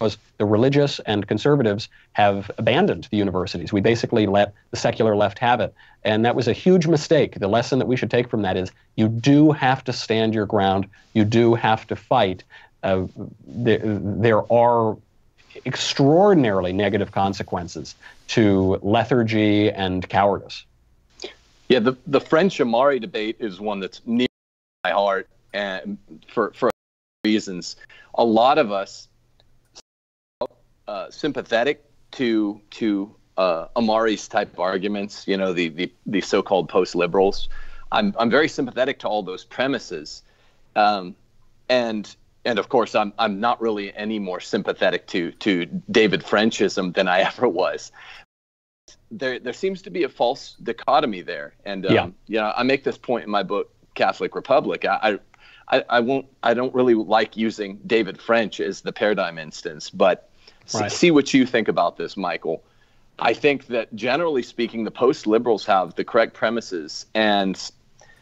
was the religious and conservatives have abandoned the universities. We basically let the secular left have it. And that was a huge mistake. The lesson that we should take from that is you do have to stand your ground, you do have to fight. Uh, there, there are extraordinarily negative consequences to lethargy and cowardice. Yeah, the, the French Ahmari debate is one that's near my heart and for, for reasons. A lot of us uh, sympathetic to to uh, Ahmari's type of arguments. You know, the the, the so-called post-liberals. I'm I'm very sympathetic to all those premises, um, and and of course I'm I'm not really any more sympathetic to to David Frenchism than I ever was. There there seems to be a false dichotomy there, and um, yeah, you know, I make this point in my book Catholic Republic. I, I I won't I don't really like using David French as the paradigm instance, but right. see what you think about this, Michael. I think that generally speaking, the post liberals have the correct premises and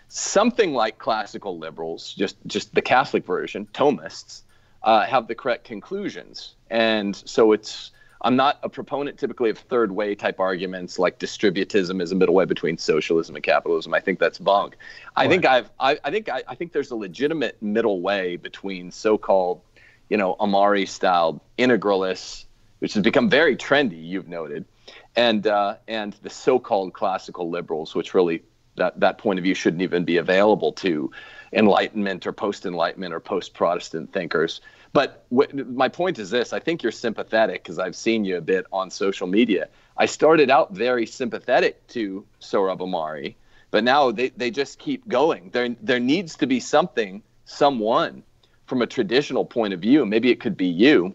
something like classical liberals, just just the Catholic version, Thomists, uh, have the correct conclusions. And so it's I'm not a proponent typically of third way type arguments like distributism is a middle way between socialism and capitalism. I think that's bunk. I right. think I've I, I think I, I think there's a legitimate middle way between so-called, you know, Ahmari style integralists, which has become very trendy, you've noted, and uh, and the so-called classical liberals, which really that that point of view shouldn't even be available to Enlightenment or post-Enlightenment or post-Protestant thinkers. But w- my point is this: I think you're sympathetic because I've seen you a bit on social media. I started out very sympathetic to Sohrab Ahmari, but now they, they just keep going. There there needs to be something, someone, from a traditional point of view. Maybe it could be you,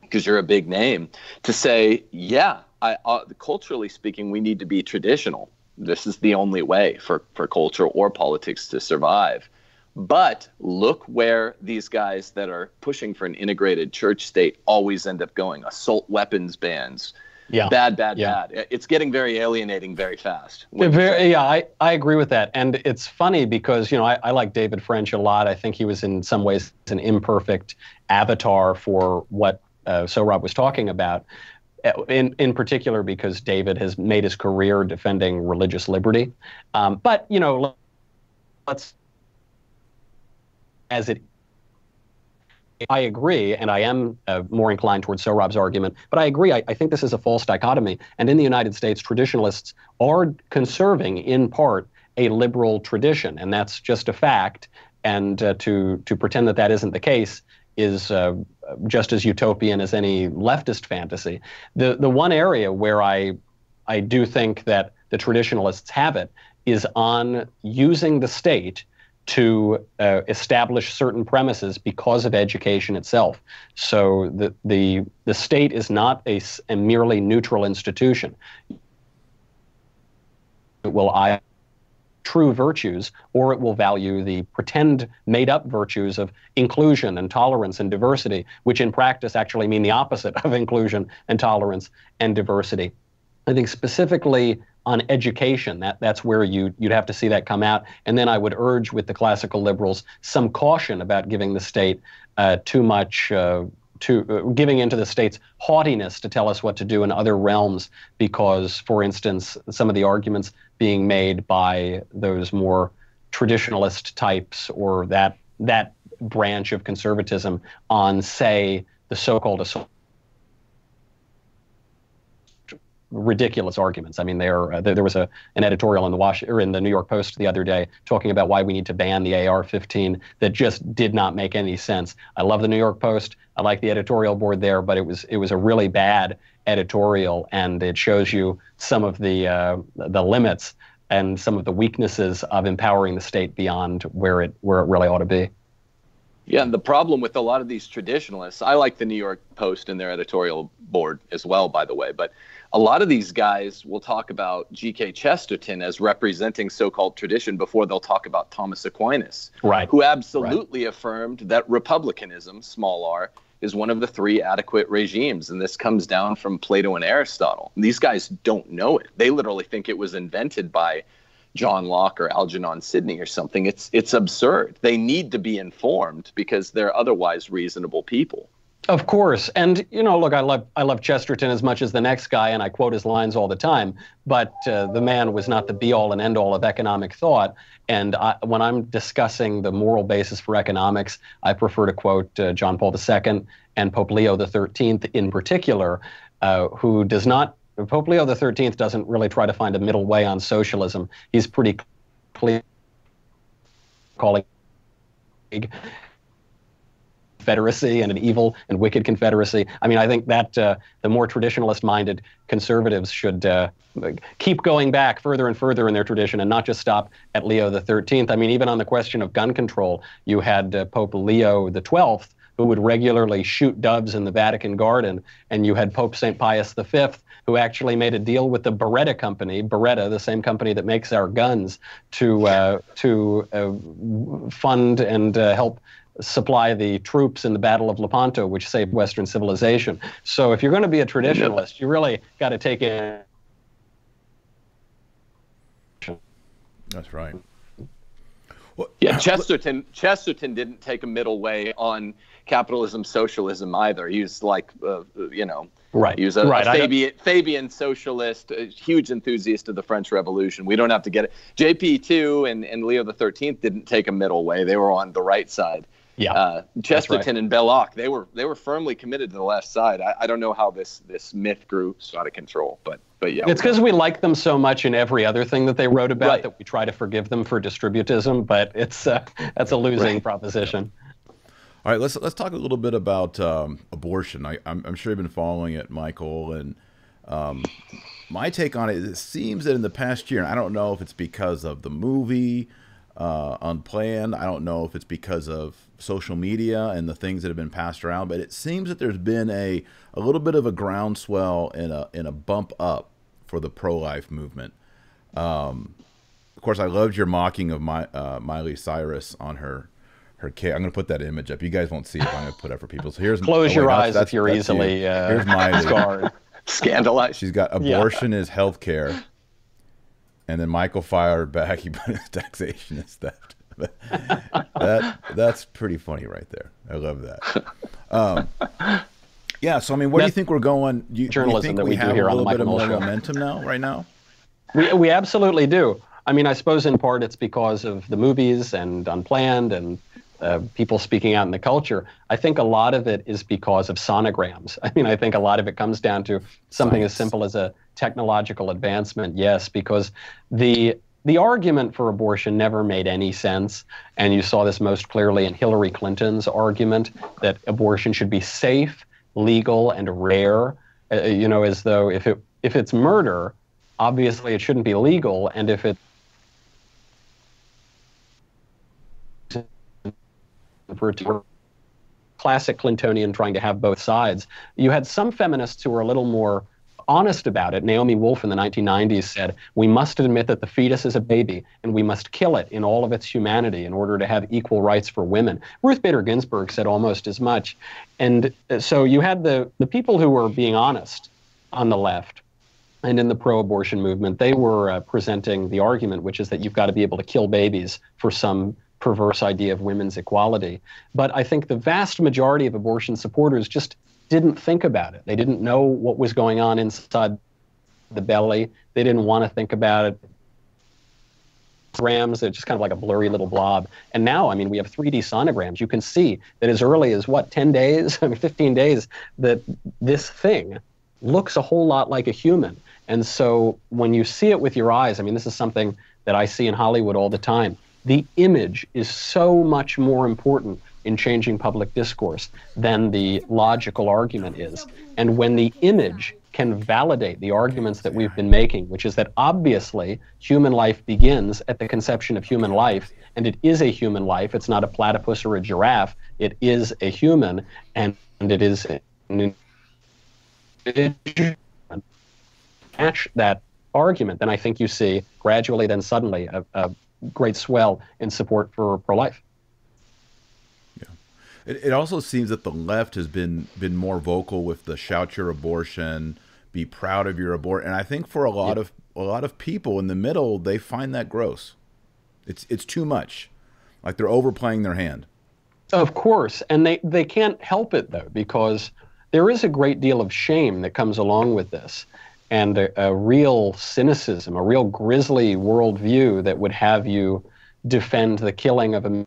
because you're a big name, to say, yeah, I, uh, culturally speaking, we need to be traditional. This is the only way for, for culture or politics to survive. But look where these guys that are pushing for an integrated church state always end up going assault weapons bans. Yeah. Bad, bad, yeah. bad. It's getting very alienating very fast. Very, yeah, I, I agree with that. And it's funny because, you know, I, I like David French a lot. I think he was in some ways an imperfect avatar for what uh, Rob was talking about in, in particular because David has made his career defending religious liberty. Um, but, you know, let's, as it, I agree, and I am uh, more inclined towards Sohrab's argument, but I agree. I, I think this is a false dichotomy. And in the United States, traditionalists are conserving, in part, a liberal tradition, and that's just a fact. And uh, to, to pretend that that isn't the case is uh, just as utopian as any leftist fantasy. The the one area where I I do think that the traditionalists have it is on using the state to uh, establish certain premises because of education itself. So the the the state is not a, a merely neutral institution. It will I true virtues, or it will value the pretend made up virtues of inclusion and tolerance and diversity, which in practice actually mean the opposite of inclusion and tolerance and diversity. I think specifically on education, that, that's where you, you'd have to see that come out. And then I would urge with the classical liberals some caution about giving the state uh, too much. Uh, to uh, giving into the state's haughtiness to tell us what to do in other realms because for instance some of the arguments being made by those more traditionalist types or that that branch of conservatism on say the so-called ridiculous arguments. I mean, there uh, there, there was a an editorial in the Wash or in the New York Post the other day talking about why we need to ban the AR-15 that just did not make any sense. I love the New York Post. I like the editorial board there, but it was it was a really bad editorial, and it shows you some of the uh, the limits and some of the weaknesses of empowering the state beyond where it where it really ought to be. Yeah, and the problem with a lot of these traditionalists, I like the New York Post and their editorial board as well, by the way, but a lot of these guys will talk about G.K. Chesterton as representing so-called tradition before they'll talk about Thomas Aquinas, right. who absolutely right. affirmed that republicanism, small r, is one of the three adequate regimes, and this comes down from Plato and Aristotle. These guys don't know it; they literally think it was invented by John Locke or Algernon Sidney or something. It's it's absurd. They need to be informed because they're otherwise reasonable people. Of course, and you know, look, I love I love Chesterton as much as the next guy, and I quote his lines all the time. But uh, the man was not the be all and end all of economic thought. And I, when I'm discussing the moral basis for economics, I prefer to quote uh, John Paul II and Pope Leo XIII in particular, uh, who does not. Pope Leo XIII doesn't really try to find a middle way on socialism. He's pretty clear calling confederacy and an evil and wicked confederacy. I mean, I think that uh, the more traditionalist-minded conservatives should uh, keep going back further and further in their tradition and not just stop at Leo the Thirteenth. I mean, even on the question of gun control, you had uh, Pope Leo the Twelfth who would regularly shoot doves in the Vatican garden, and you had Pope St. Pius V, who actually made a deal with the Beretta company, Beretta, the same company that makes our guns, to uh, to uh, fund and uh, help supply the troops in the Battle of Lepanto, which saved Western civilization. So if you're going to be a traditionalist, you really got to take in. That's right. Well, yeah, Chesterton Chesterton didn't take a middle way on capitalism socialism either. He was like, uh, you know, right. He was a, right. a Fabian, Fabian socialist, a huge enthusiast of the French Revolution. We don't have to get it. JP two and, and Leo the Thirteenth didn't take a middle way. They were on the right side. Yeah, uh, Chesterton right. and Belloc, they were they were firmly committed to the left side. I, I, don't know how this this myth grew so out of control, but but yeah, it's because we like them so much in every other thing that they wrote about right. that we try to forgive them for distributism. But it's uh, that's a losing right. proposition. All right, let's let's talk a little bit about um, abortion. I, am sure you've been following it, Michael, and um, my take on it. It seems that in the past year, and I don't know if it's because of the movie uh, Unplanned. I don't know if it's because of social media and the things that have been passed around, but it seems that there's been a a little bit of a groundswell and a in a bump up for the pro life movement. Um, of course, I loved your mocking of my uh, Miley Cyrus on her her cake. I'm going to put that image up. You guys won't see it. I'm going to put it up for people. So here's close oh, your eyes that's, if you're easily you. uh, here's Miley. scarred. Scandalized. She's got abortion yeah. is health care. And then Michael fired back. He put his taxation is theft. that that's pretty funny right there. I love that. Um, yeah. So I mean, where that's do you think we're going? Do you, journalism do you think that we, we have do here a little bit of momentum now, right now? We we absolutely do. I mean, I suppose in part it's because of the movies and Unplanned and uh, people speaking out in the culture. I think a lot of it is because of sonograms. I mean, I think a lot of it comes down to something Science. as simple as a technological advancement. Yes, because the the argument for abortion never made any sense, and you saw this most clearly in Hillary Clinton's argument that abortion should be safe, legal, and rare. Uh, you know, as though if it if it's murder, obviously it shouldn't be legal, and if it classic Clintonian trying to have both sides. You had some feminists who were a little more honest about it. Naomi Wolf in the 1990s said, We must admit that the fetus is a baby and we must kill it in all of its humanity in order to have equal rights for women. Ruth Bader Ginsburg said almost as much. And uh, so you had the, the people who were being honest on the left and in the pro abortion movement, they were uh, presenting the argument, which is that you've got to be able to kill babies for some perverse idea of women's equality. But I think the vast majority of abortion supporters just didn't think about it. They didn't know what was going on inside the belly. They didn't want to think about it. Sonograms, they're just kind of like a blurry little blob. And now, I mean, we have 3D sonograms. You can see that as early as what, 10 days, I mean, 15 days, that this thing looks a whole lot like a human. And so when you see it with your eyes, I mean, this is something that I see in Hollywood all the time the image is so much more important in changing public discourse than the logical argument is. And when the image can validate the arguments that we've been making, which is that obviously human life begins at the conception of human life, and it is a human life. It's not a platypus or a giraffe. It is a human, and, and it is an match that argument, then I think you see gradually, then suddenly, a, a great swell in support for pro-life. Yeah, it, it also seems that the left has been been more vocal with the shout your abortion, be proud of your abortion, and I think for a lot yeah. of a lot of people in the middle, they find that gross. It's it's too much, like they're overplaying their hand. Of course, and they they can't help it though because there is a great deal of shame that comes along with this and a, a, real cynicism, a real grisly worldview that would have you defend the killing of a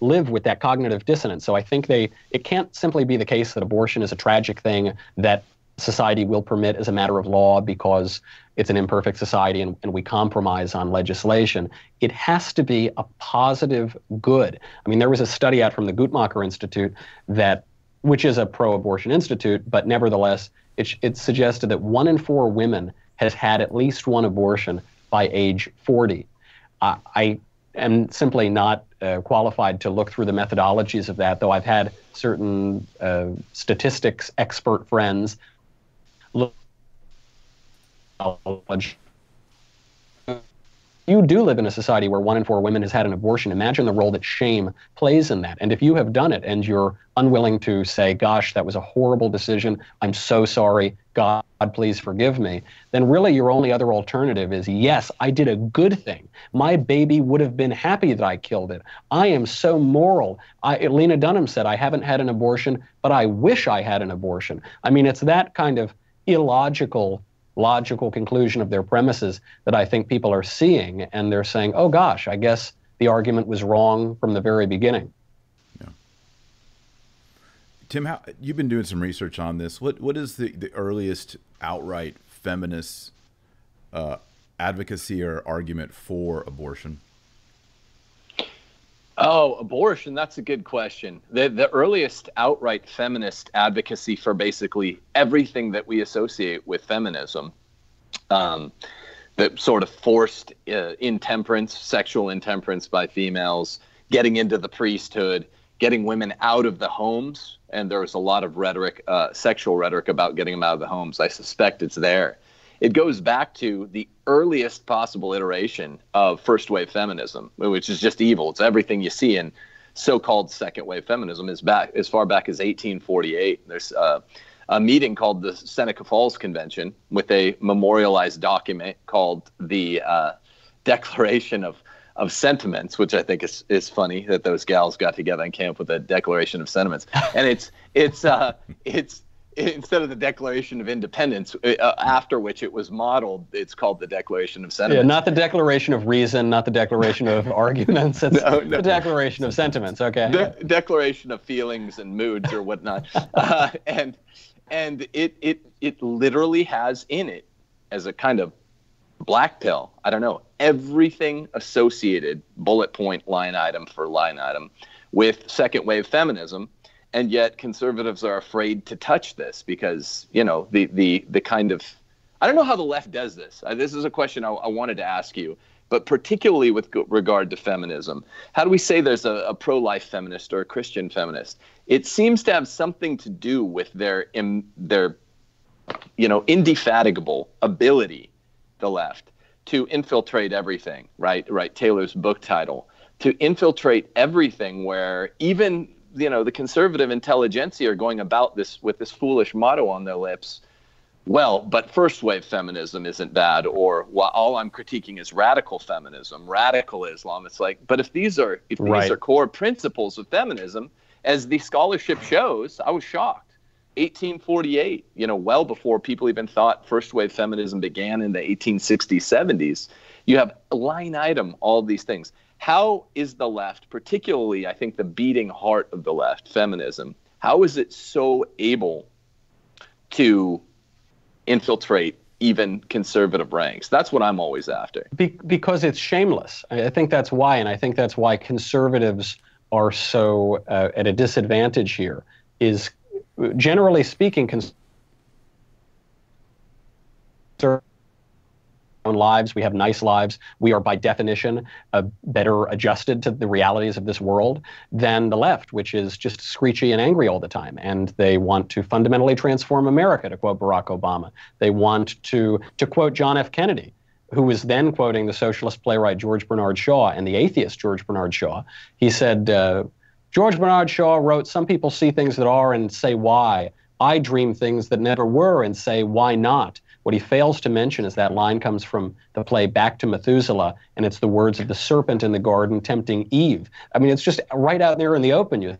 live with that cognitive dissonance. So I think they it can't simply be the case that abortion is a tragic thing that society will permit as a matter of law because it's an imperfect society and, and we compromise on legislation. It has to be a positive good. I mean, there was a study out from the Guttmacher Institute that which is a pro-abortion institute, but nevertheless, it, it suggested that one in four women has had at least one abortion by age 40. Uh, I am simply not uh, qualified to look through the methodologies of that, though I've had certain uh, statistics expert friends. Look you do live in a society where one in four women has had an abortion, imagine the role that shame plays in that. And if you have done it and you're unwilling to say, gosh, that was a horrible decision, I'm so sorry, God, please forgive me, then really your only other alternative is, yes, I did a good thing. My baby would have been happy that I killed it. I am so moral. I, Lena Dunham said, I haven't had an abortion, but I wish I had an abortion. I mean, it's that kind of illogical logical conclusion of their premises that I think people are seeing, and they're saying, "Oh gosh, I guess the argument was wrong from the very beginning." Yeah. Tim, how, you've been doing some research on this. What what is the, the earliest outright feminist uh, advocacy or argument for abortion? Oh, abortion, that's a good question. The the earliest outright feminist advocacy for basically everything that we associate with feminism um, that sort of forced uh, intemperance, sexual intemperance by females, getting into the priesthood, getting women out of the homes, and there was a lot of rhetoric, uh, sexual rhetoric about getting them out of the homes. I suspect it's there it goes back to the earliest possible iteration of first wave feminism, which is just evil. It's everything you see in so-called second wave feminism is back as far back as 1848. There's uh, a meeting called the Seneca Falls Convention with a memorialized document called the uh, Declaration of of Sentiments, which I think is is funny that those gals got together and came up with a Declaration of Sentiments, and it's it's uh, it's instead of the Declaration of Independence, uh, uh, after which it was modeled, it's called the Declaration of Sentiments. Yeah, not the Declaration of Reason, not the Declaration of Arguments. It's no, no. the Declaration of Sentiments. Okay. De- declaration of Feelings and Moods or whatnot, uh, and and it it it literally has in it as a kind of black pill. I don't know everything associated bullet point line item for line item with second wave feminism and yet conservatives are afraid to touch this because you know the the the kind of I don't know how the left does this. Uh, this is a question I, I, wanted to ask you, but particularly with regard to feminism, how do we say there's a, a pro-life feminist or a Christian feminist? It seems to have something to do with their in, their you know indefatigable ability, the left, to infiltrate everything. Right, right. Taylor's book title to infiltrate everything, where even you know the conservative intelligentsia are going about this with this foolish motto on their lips. Well but first wave feminism isn't bad or well, all i'm critiquing is radical feminism radical islam. It's like but if these are if right. these are core principles of feminism as the scholarship shows i was shocked. 1848 you know well before people even thought first wave feminism began in the 1860s 70s you have line item all these things how is the left, particularly I think the beating heart of the left, feminism, how is it so able to infiltrate even conservative ranks? That's what I'm always after. Be- because it's shameless. I think that's why, and I think that's why conservatives are so uh, at a disadvantage here. Is generally speaking, conservatives own lives. We have nice lives. We are, by definition, uh, better adjusted to the realities of this world than the left, which is just screechy and angry all the time. And they want to fundamentally transform America, to quote Barack Obama. They want to, to quote John F. Kennedy, who was then quoting the socialist playwright George Bernard Shaw and the atheist George Bernard Shaw. He said, uh, George Bernard Shaw wrote, Some people see things that are and say why. I dream things that never were and say why not. What he fails to mention is that line comes from the play Back to Methuselah, and it's the words of the serpent in the garden tempting Eve. I mean, it's just right out there in the open. You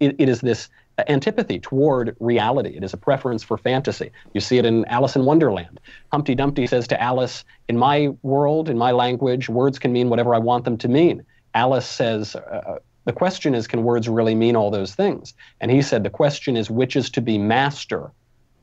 it, it is this antipathy toward reality. It is a preference for fantasy. You see it in Alice in Wonderland. Humpty Dumpty says to Alice, In my world, in my language, words can mean whatever I want them to mean. Alice says, uh, the question is, can words really mean all those things? And he said, the question is, which is to be master?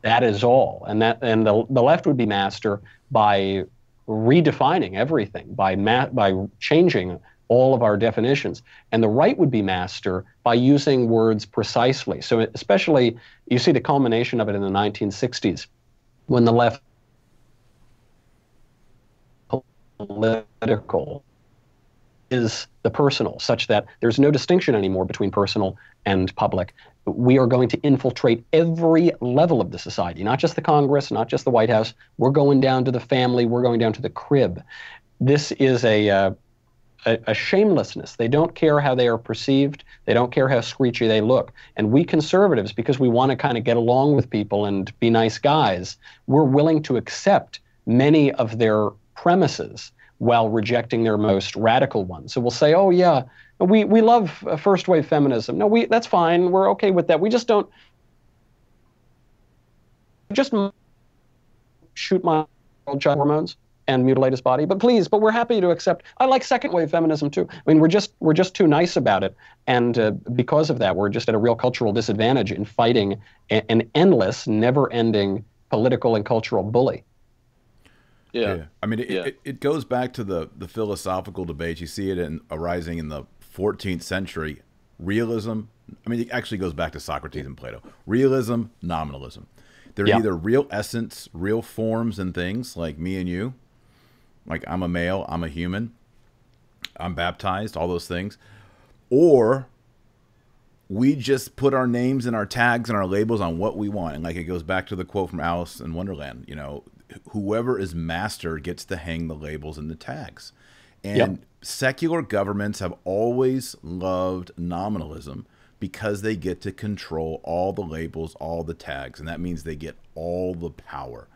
That is all. And that and the, the left would be master by redefining everything, by ma- by changing all of our definitions. And the right would be master by using words precisely. So especially, you see the culmination of it in the 1960s when the left political is the personal, such that there's no distinction anymore between personal and public. we are going to infiltrate every level of the society, not just the Congress, not just the White House. We're going down to the family, we're going down to the crib. This is a, uh, a, a, shamelessness. They don't care how they are perceived, they don't care how screechy they look. And we conservatives, because we want to kind of get along with people and be nice guys, we're willing to accept many of their premises while rejecting their most radical ones. So we'll say, oh, yeah, we, we love uh, first wave feminism. No, we, that's fine. We're okay with that. We just don't just shoot my child hormones and mutilate his body. But please, but we're happy to accept. I like second wave feminism too. I mean, we're just we're just too nice about it, and uh, because of that, we're just at a real cultural disadvantage in fighting a, an endless, never-ending political and cultural bully. Yeah. yeah. I mean, it, yeah. it, it, goes back to the, the philosophical debates. You see it in, arising in the 14th century. Realism, I mean, it actually goes back to Socrates and Plato. Realism, nominalism. They're yeah. either real essence, real forms and things like me and you. Like I'm a male, I'm a human, I'm baptized, all those things. Or we just put our names and our tags and our labels on what we want. And like it goes back to the quote from Alice in Wonderland, you know, whoever is master gets to hang the labels and the tags. And yep. secular governments have always loved nominalism because they get to control all the labels, all the tags, and that means they get all the power.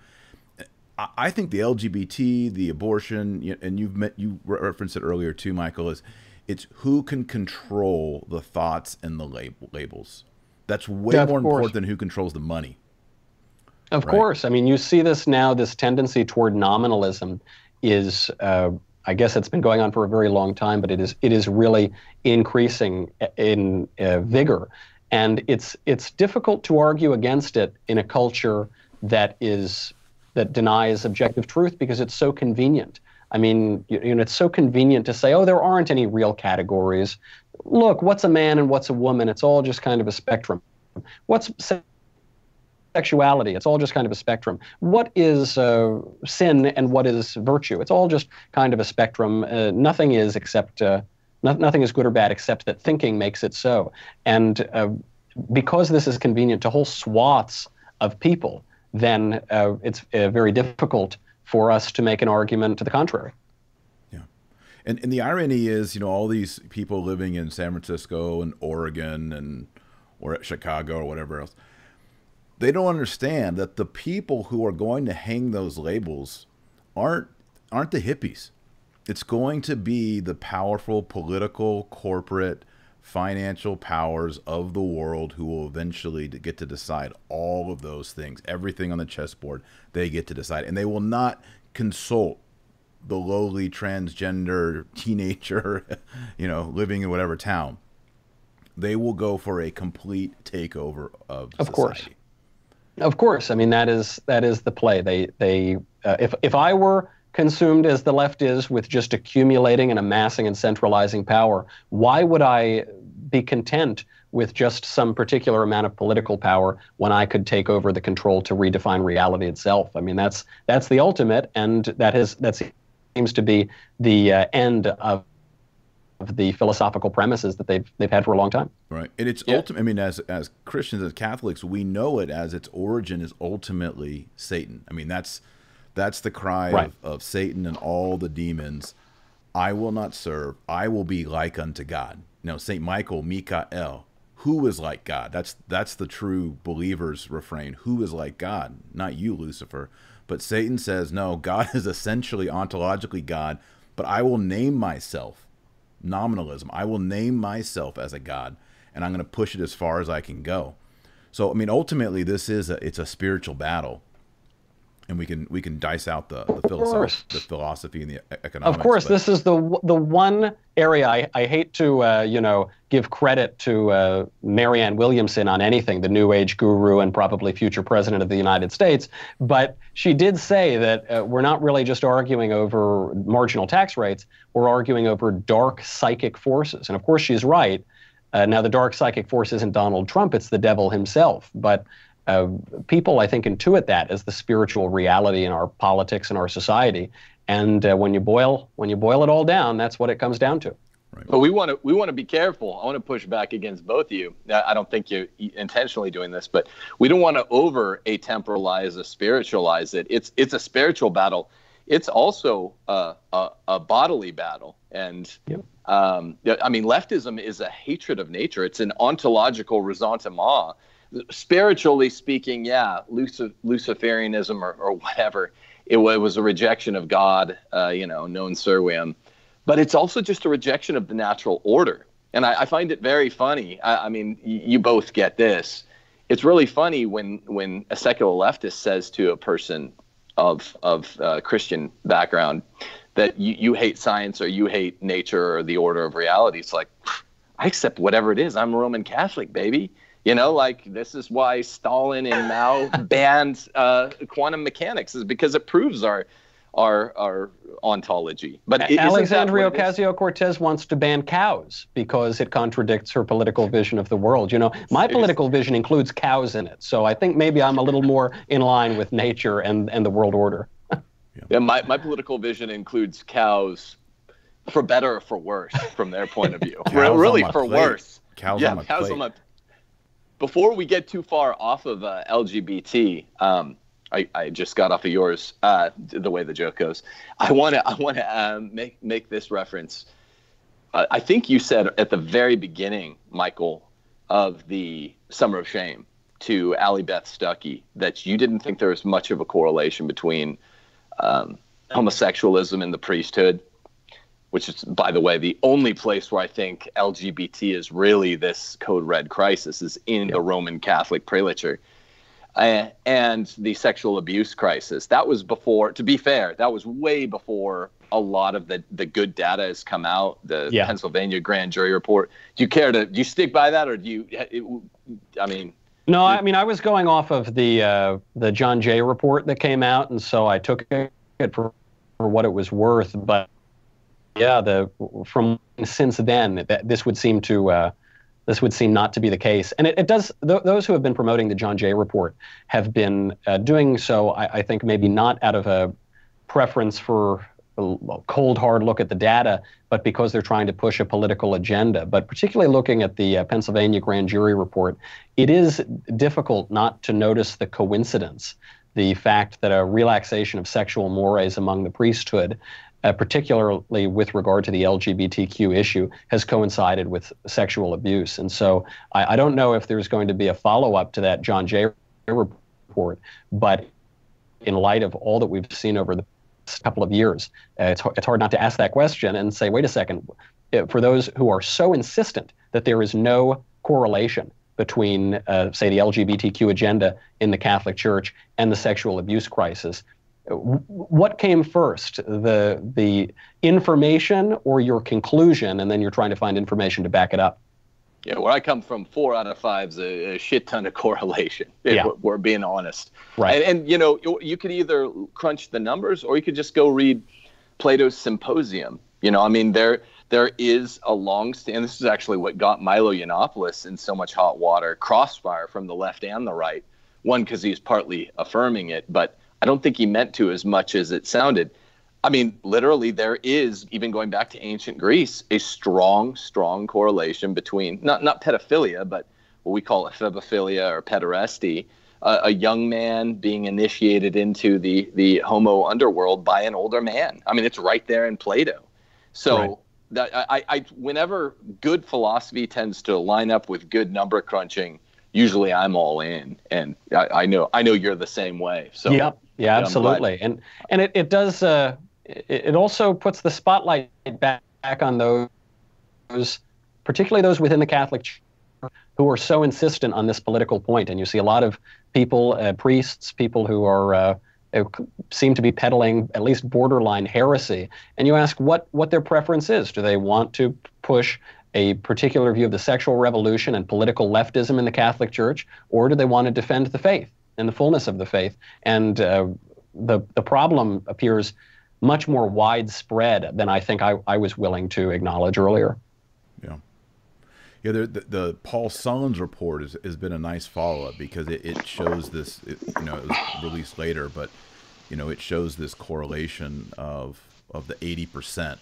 I think the LGBT, the abortion, and you've met, you referenced it earlier too, Michael. Is it's who can control the thoughts and the label, labels. That's way yeah, more important than who controls the money. Of right. course. I mean, you see this now, this tendency toward nominalism is, uh, I guess it's been going on for a very long time, but it is, it is really increasing in uh, vigor. And it's, it's difficult to argue against it in a culture that is, that denies objective truth because it's so convenient. I mean, you, you know, it's so convenient to say, oh, there aren't any real categories. Look, what's a man and what's a woman? It's all just kind of a spectrum. What's sexuality. It's all just kind of a spectrum. What is uh, sin and what is virtue? It's all just kind of a spectrum. Uh, nothing is except uh, no, nothing is good or bad except that thinking makes it so. And uh, because this is convenient to whole swaths of people, then uh, it's uh, very difficult for us to make an argument to the contrary. Yeah, and and the irony is, you know, all these people living in San Francisco and Oregon and or at Chicago or whatever else they don't understand that the people who are going to hang those labels aren't aren't the hippies. It's going to be the powerful political, corporate, financial powers of the world who will eventually get to decide all of those things. Everything on the chessboard, they get to decide. And they will not consult the lowly transgender teenager, you know, living in whatever town. They will go for a complete takeover of, of society. course. Of course, I mean that is that is the play. They they uh, if if I were consumed as the left is with just accumulating and amassing and centralizing power, why would I be content with just some particular amount of political power when I could take over the control to redefine reality itself? I mean that's that's the ultimate, and that is that seems to be the uh, end of the philosophical premises that they've they've had for a long time. Right, and it's yeah. ultimate. I mean, as as Christians, as Catholics, we know it as its origin is ultimately Satan. I mean, that's that's the cry right. of, of Satan and all the demons. I will not serve. I will be like unto God. You know, Saint Michael, Mikael, who is like God? That's that's the true believer's refrain. Who is like God? Not you, Lucifer. But Satan says, no, God is essentially ontologically God, but I will name myself nominalism. I will name myself as a god, and I'm going to push it as far as I can go. So, I mean, ultimately, this is a it's a spiritual battle, and we can we can dice out the the, philosophy, the philosophy and the economics. Of course, but... this is the the one area I, I hate to uh, you know give credit to uh, Marianne Williamson on anything, the New Age guru and probably future president of the United States, but she did say that uh, we're not really just arguing over marginal tax rates; we're arguing over dark psychic forces, and of course she's right. Uh, now, the dark psychic force isn't Donald Trump, it's the devil himself. But uh, people, I think, intuit that as the spiritual reality in our politics and our society. And uh, when you boil when you boil it all down, that's what it comes down to. Right. But we want to we want to be careful. I want to push back against both of you. I don't think you're intentionally doing this, but we don't want to over atemporalize or spiritualize it. It's it's a spiritual battle. It's also a, a, a bodily battle, and yep. um, I mean, leftism is a hatred of nature. It's an ontological ressentiment. Spiritually speaking, yeah, Lucif- Luciferianism or, or whatever. It, it, was a rejection of God, uh, you know, non serviam but it's also just a rejection of the natural order. And I, I find it very funny. I, I mean, y- you both get this. It's really funny when when a secular leftist says to a person of of uh, Christian background that you, you hate science or you hate nature or the order of reality. It's like I accept whatever it is. I'm a Roman Catholic, baby. You know, like this is why Stalin and Mao banned uh, quantum mechanics is because it proves our our our ontology. But Alexandria Ocasio Cortez wants to ban cows because it contradicts her political vision of the world. You know, my political vision includes cows in it, so I think maybe I'm a little more in line with nature and and the world order. yeah, my my political vision includes cows, for better or for worse, from their point of view. really, for plate. worse. Cows yeah, on my cows plate. on my. Before we get too far off of uh, LGBT. Um, I, I just got off of yours. Uh, the way the joke goes, I want to I want to um, make make this reference. Uh, I think you said at the very beginning, Michael, of the Summer of Shame to Allie Beth Stuckey that you didn't think there was much of a correlation between um, homosexualism and the priesthood, which is, by the way, the only place where I think LGBT is really this code red crisis is in yep. the Roman Catholic prelature uh, and the sexual abuse crisis. That was before, to be fair, that was way before a lot of the, the good data has come out, the yeah. Pennsylvania grand jury report. Do you care to, do you stick by that or do you, it, I mean, no, I mean, I was going off of the, uh, the John Jay report that came out. And so I took it for, for what it was worth, but yeah, the, from since then, this would seem to, uh, this would seem not to be the case. And it, it does, th- those who have been promoting the John Jay report have been uh, doing so, I, I, think, maybe not out of a preference for a cold, hard look at the data, but because they're trying to push a political agenda. But particularly looking at the uh, Pennsylvania grand jury report, it is difficult not to notice the coincidence the fact that a relaxation of sexual mores among the priesthood uh, particularly with regard to the LGBTQ issue, has coincided with sexual abuse. And so I, I don't know if there's going to be a follow up to that John Jay report, but in light of all that we've seen over the couple of years, uh, it's, it's hard not to ask that question and say, wait a second, uh, for those who are so insistent that there is no correlation between, uh, say, the LGBTQ agenda in the Catholic Church and the sexual abuse crisis, what came first the the information or your conclusion? And then you're trying to find information to back it up. Yeah where i come from four out of five is a, a shit ton of correlation yeah. we're, we're being honest. Right. And, and, you know you could either crunch the numbers or you could just go read plato's symposium. You know i mean there there is a long stand this is actually what got milo yiannopoulos in so much hot water crossfire from the left and the right one because he's partly affirming it but I don't think he meant to as much as it sounded. I mean, literally, there is even going back to ancient Greece a strong, strong correlation between not not pedophilia, but what we call ephebophilia or pederasty, uh, a young man being initiated into the the homo underworld by an older man. I mean, it's right there in Plato. So. Right. That I, I, whenever good philosophy tends to line up with good number crunching, usually I'm all in, and I, I know I know you're the same way. So yeah, yeah, absolutely, and and it it does uh, it, it also puts the spotlight back, back on those, particularly those within the Catholic Church who are so insistent on this political point, and you see a lot of people, uh, priests, people who are. Uh, seem to be peddling at least borderline heresy, and you ask what what their preference is. Do they want to push a particular view of the sexual revolution and political leftism in the Catholic Church, or do they want to defend the faith? and the fullness of the faith. And uh, the, the problem appears much more widespread than I think I, I was willing to acknowledge earlier. Yeah. The, the, the Paul Sullins report has, has been a nice follow up because it, it shows this, it, you know, it was released later, but, you know, it shows this correlation of, of the 80%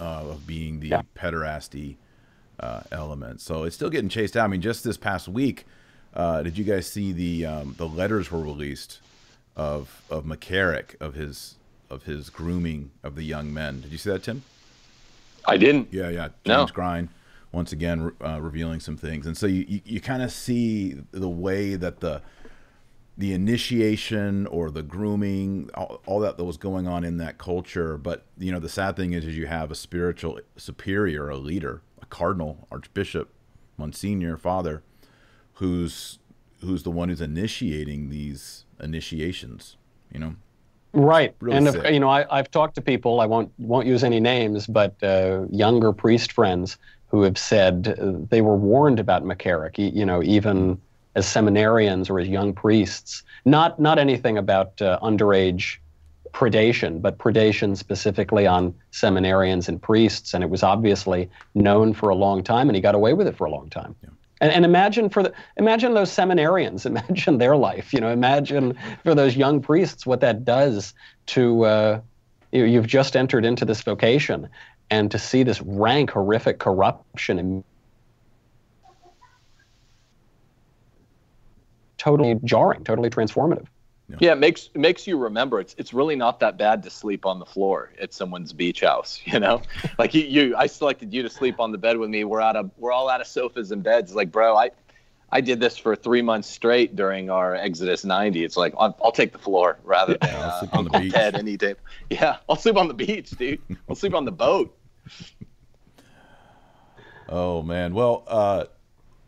uh, of being the Yeah. pederasty uh, element. So it's still getting chased out. I mean, just this past week, uh, did you guys see the um, the letters were released of of McCarrick of his of his grooming of the young men? Did you see that, Tim? I didn't. Yeah, yeah. No. James Grein once again uh, revealing some things, and so you you, you kind of see the way that the the initiation or the grooming, all, all that that was going on in that culture. But you know, the sad thing is, is you have a spiritual superior, a leader, a cardinal, archbishop, monsignor, father, who's who's the one who's initiating these initiations. You know, Right, Really and if, you know, I, I've talked to people. I won't won't use any names, but uh, younger priest friends who have said uh, they were warned about McCarrick. You know, even as seminarians or as young priests. Not not anything about uh, underage predation, but predation specifically on seminarians and priests. And it was obviously known for a long time, and he got away with it for a long time. And, and imagine for the imagine those seminarians, imagine their life. You know, imagine for those young priests what that does to uh, you. You've just entered into this vocation, and to see this rank, horrific corruption and totally jarring, totally transformative. Yeah, it makes it makes you remember it's it's really not that bad to sleep on the floor at someone's beach house. You know, like you, you I selected you to sleep on the bed with me. We're out of we're all out of sofas and beds. Like, bro, I I did this for three months straight during our Exodus 90. It's like I'll, I'll take the floor rather than I'll uh, sleep on the Uncle beach. Ted any day. Yeah, I'll sleep on the beach, dude. I'll sleep on the boat. Oh man. Well, uh,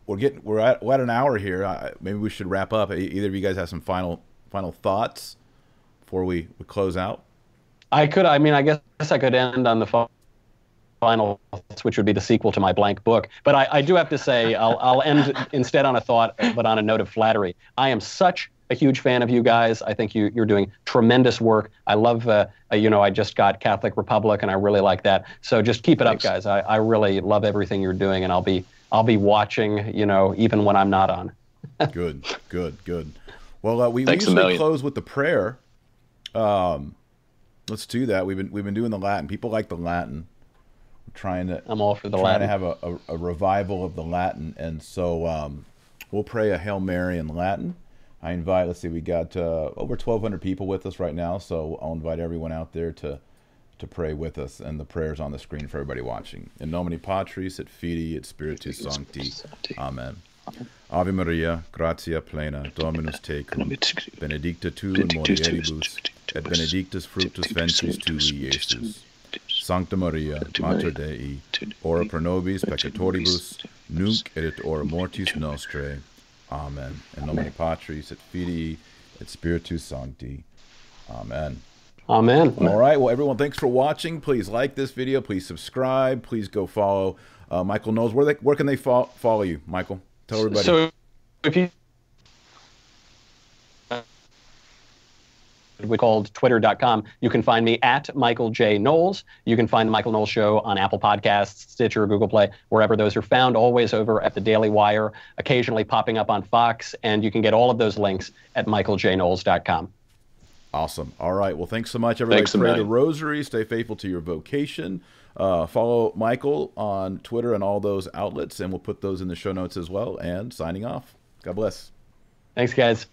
we're getting we're at, we're at an hour here. Maybe we should wrap up. Either of you guys have some final final thoughts before we, we close out. I could, I mean, I guess I could end on the fi- final, which would be the sequel to my blank book. But I, I do have to say, I'll, I'll end instead on a thought, but on a note of flattery. I am such a huge fan of you guys. I think you, you're doing tremendous work. I love, uh, uh, you know, I just got Catholic Republic, and I really like that. So just keep it Thanks. up, guys. I, I really love everything you're doing, and I'll be, I'll be watching, you know, even when I'm not on. Good, good, good. Well, uh, we, we usually close with the prayer. Um, let's do that. We've been we've been doing the Latin. People like the Latin. We're trying to I'm all for the trying Latin. to have a, a, a revival of the Latin, and so um, we'll pray a Hail Mary in Latin. I invite. Let's see, we got uh, over 1,200 people with us right now, so I'll invite everyone out there to to pray with us, and the prayers on the screen for everybody watching. In nomine Patris et Filii et Spiritus Sancti. Amen. Ave Maria, gratia plena, Dominus tecum, benedicta tu in mulieribus, et benedictus fructus ventris tui, Iesus. Sancta Maria, Mater Dei, ora pro nobis peccatoribus, nunc et ora mortis nostrae. Amen. In nomine Patris et Filii et Spiritus Sancti. Amen. Amen. All right. Well, everyone, thanks for watching. Please like this video. Please subscribe. Please go follow uh, Michael Knowles where they where can they fo- follow you, Michael? Tell everybody. So if you we called twitter.com you can find me at michael j knowles you can find the michael knowles show on apple podcasts stitcher google play wherever those are found always over at the daily wire occasionally popping up on fox and you can get all of those links at michaeljknowles.com Awesome. All right. Well, thanks so much, everybody. Thanks a Pray the rosary. Stay faithful to your vocation. Uh, follow Michael on Twitter and all those outlets, and we'll put those in the show notes as well. And signing off. God bless. thanks guys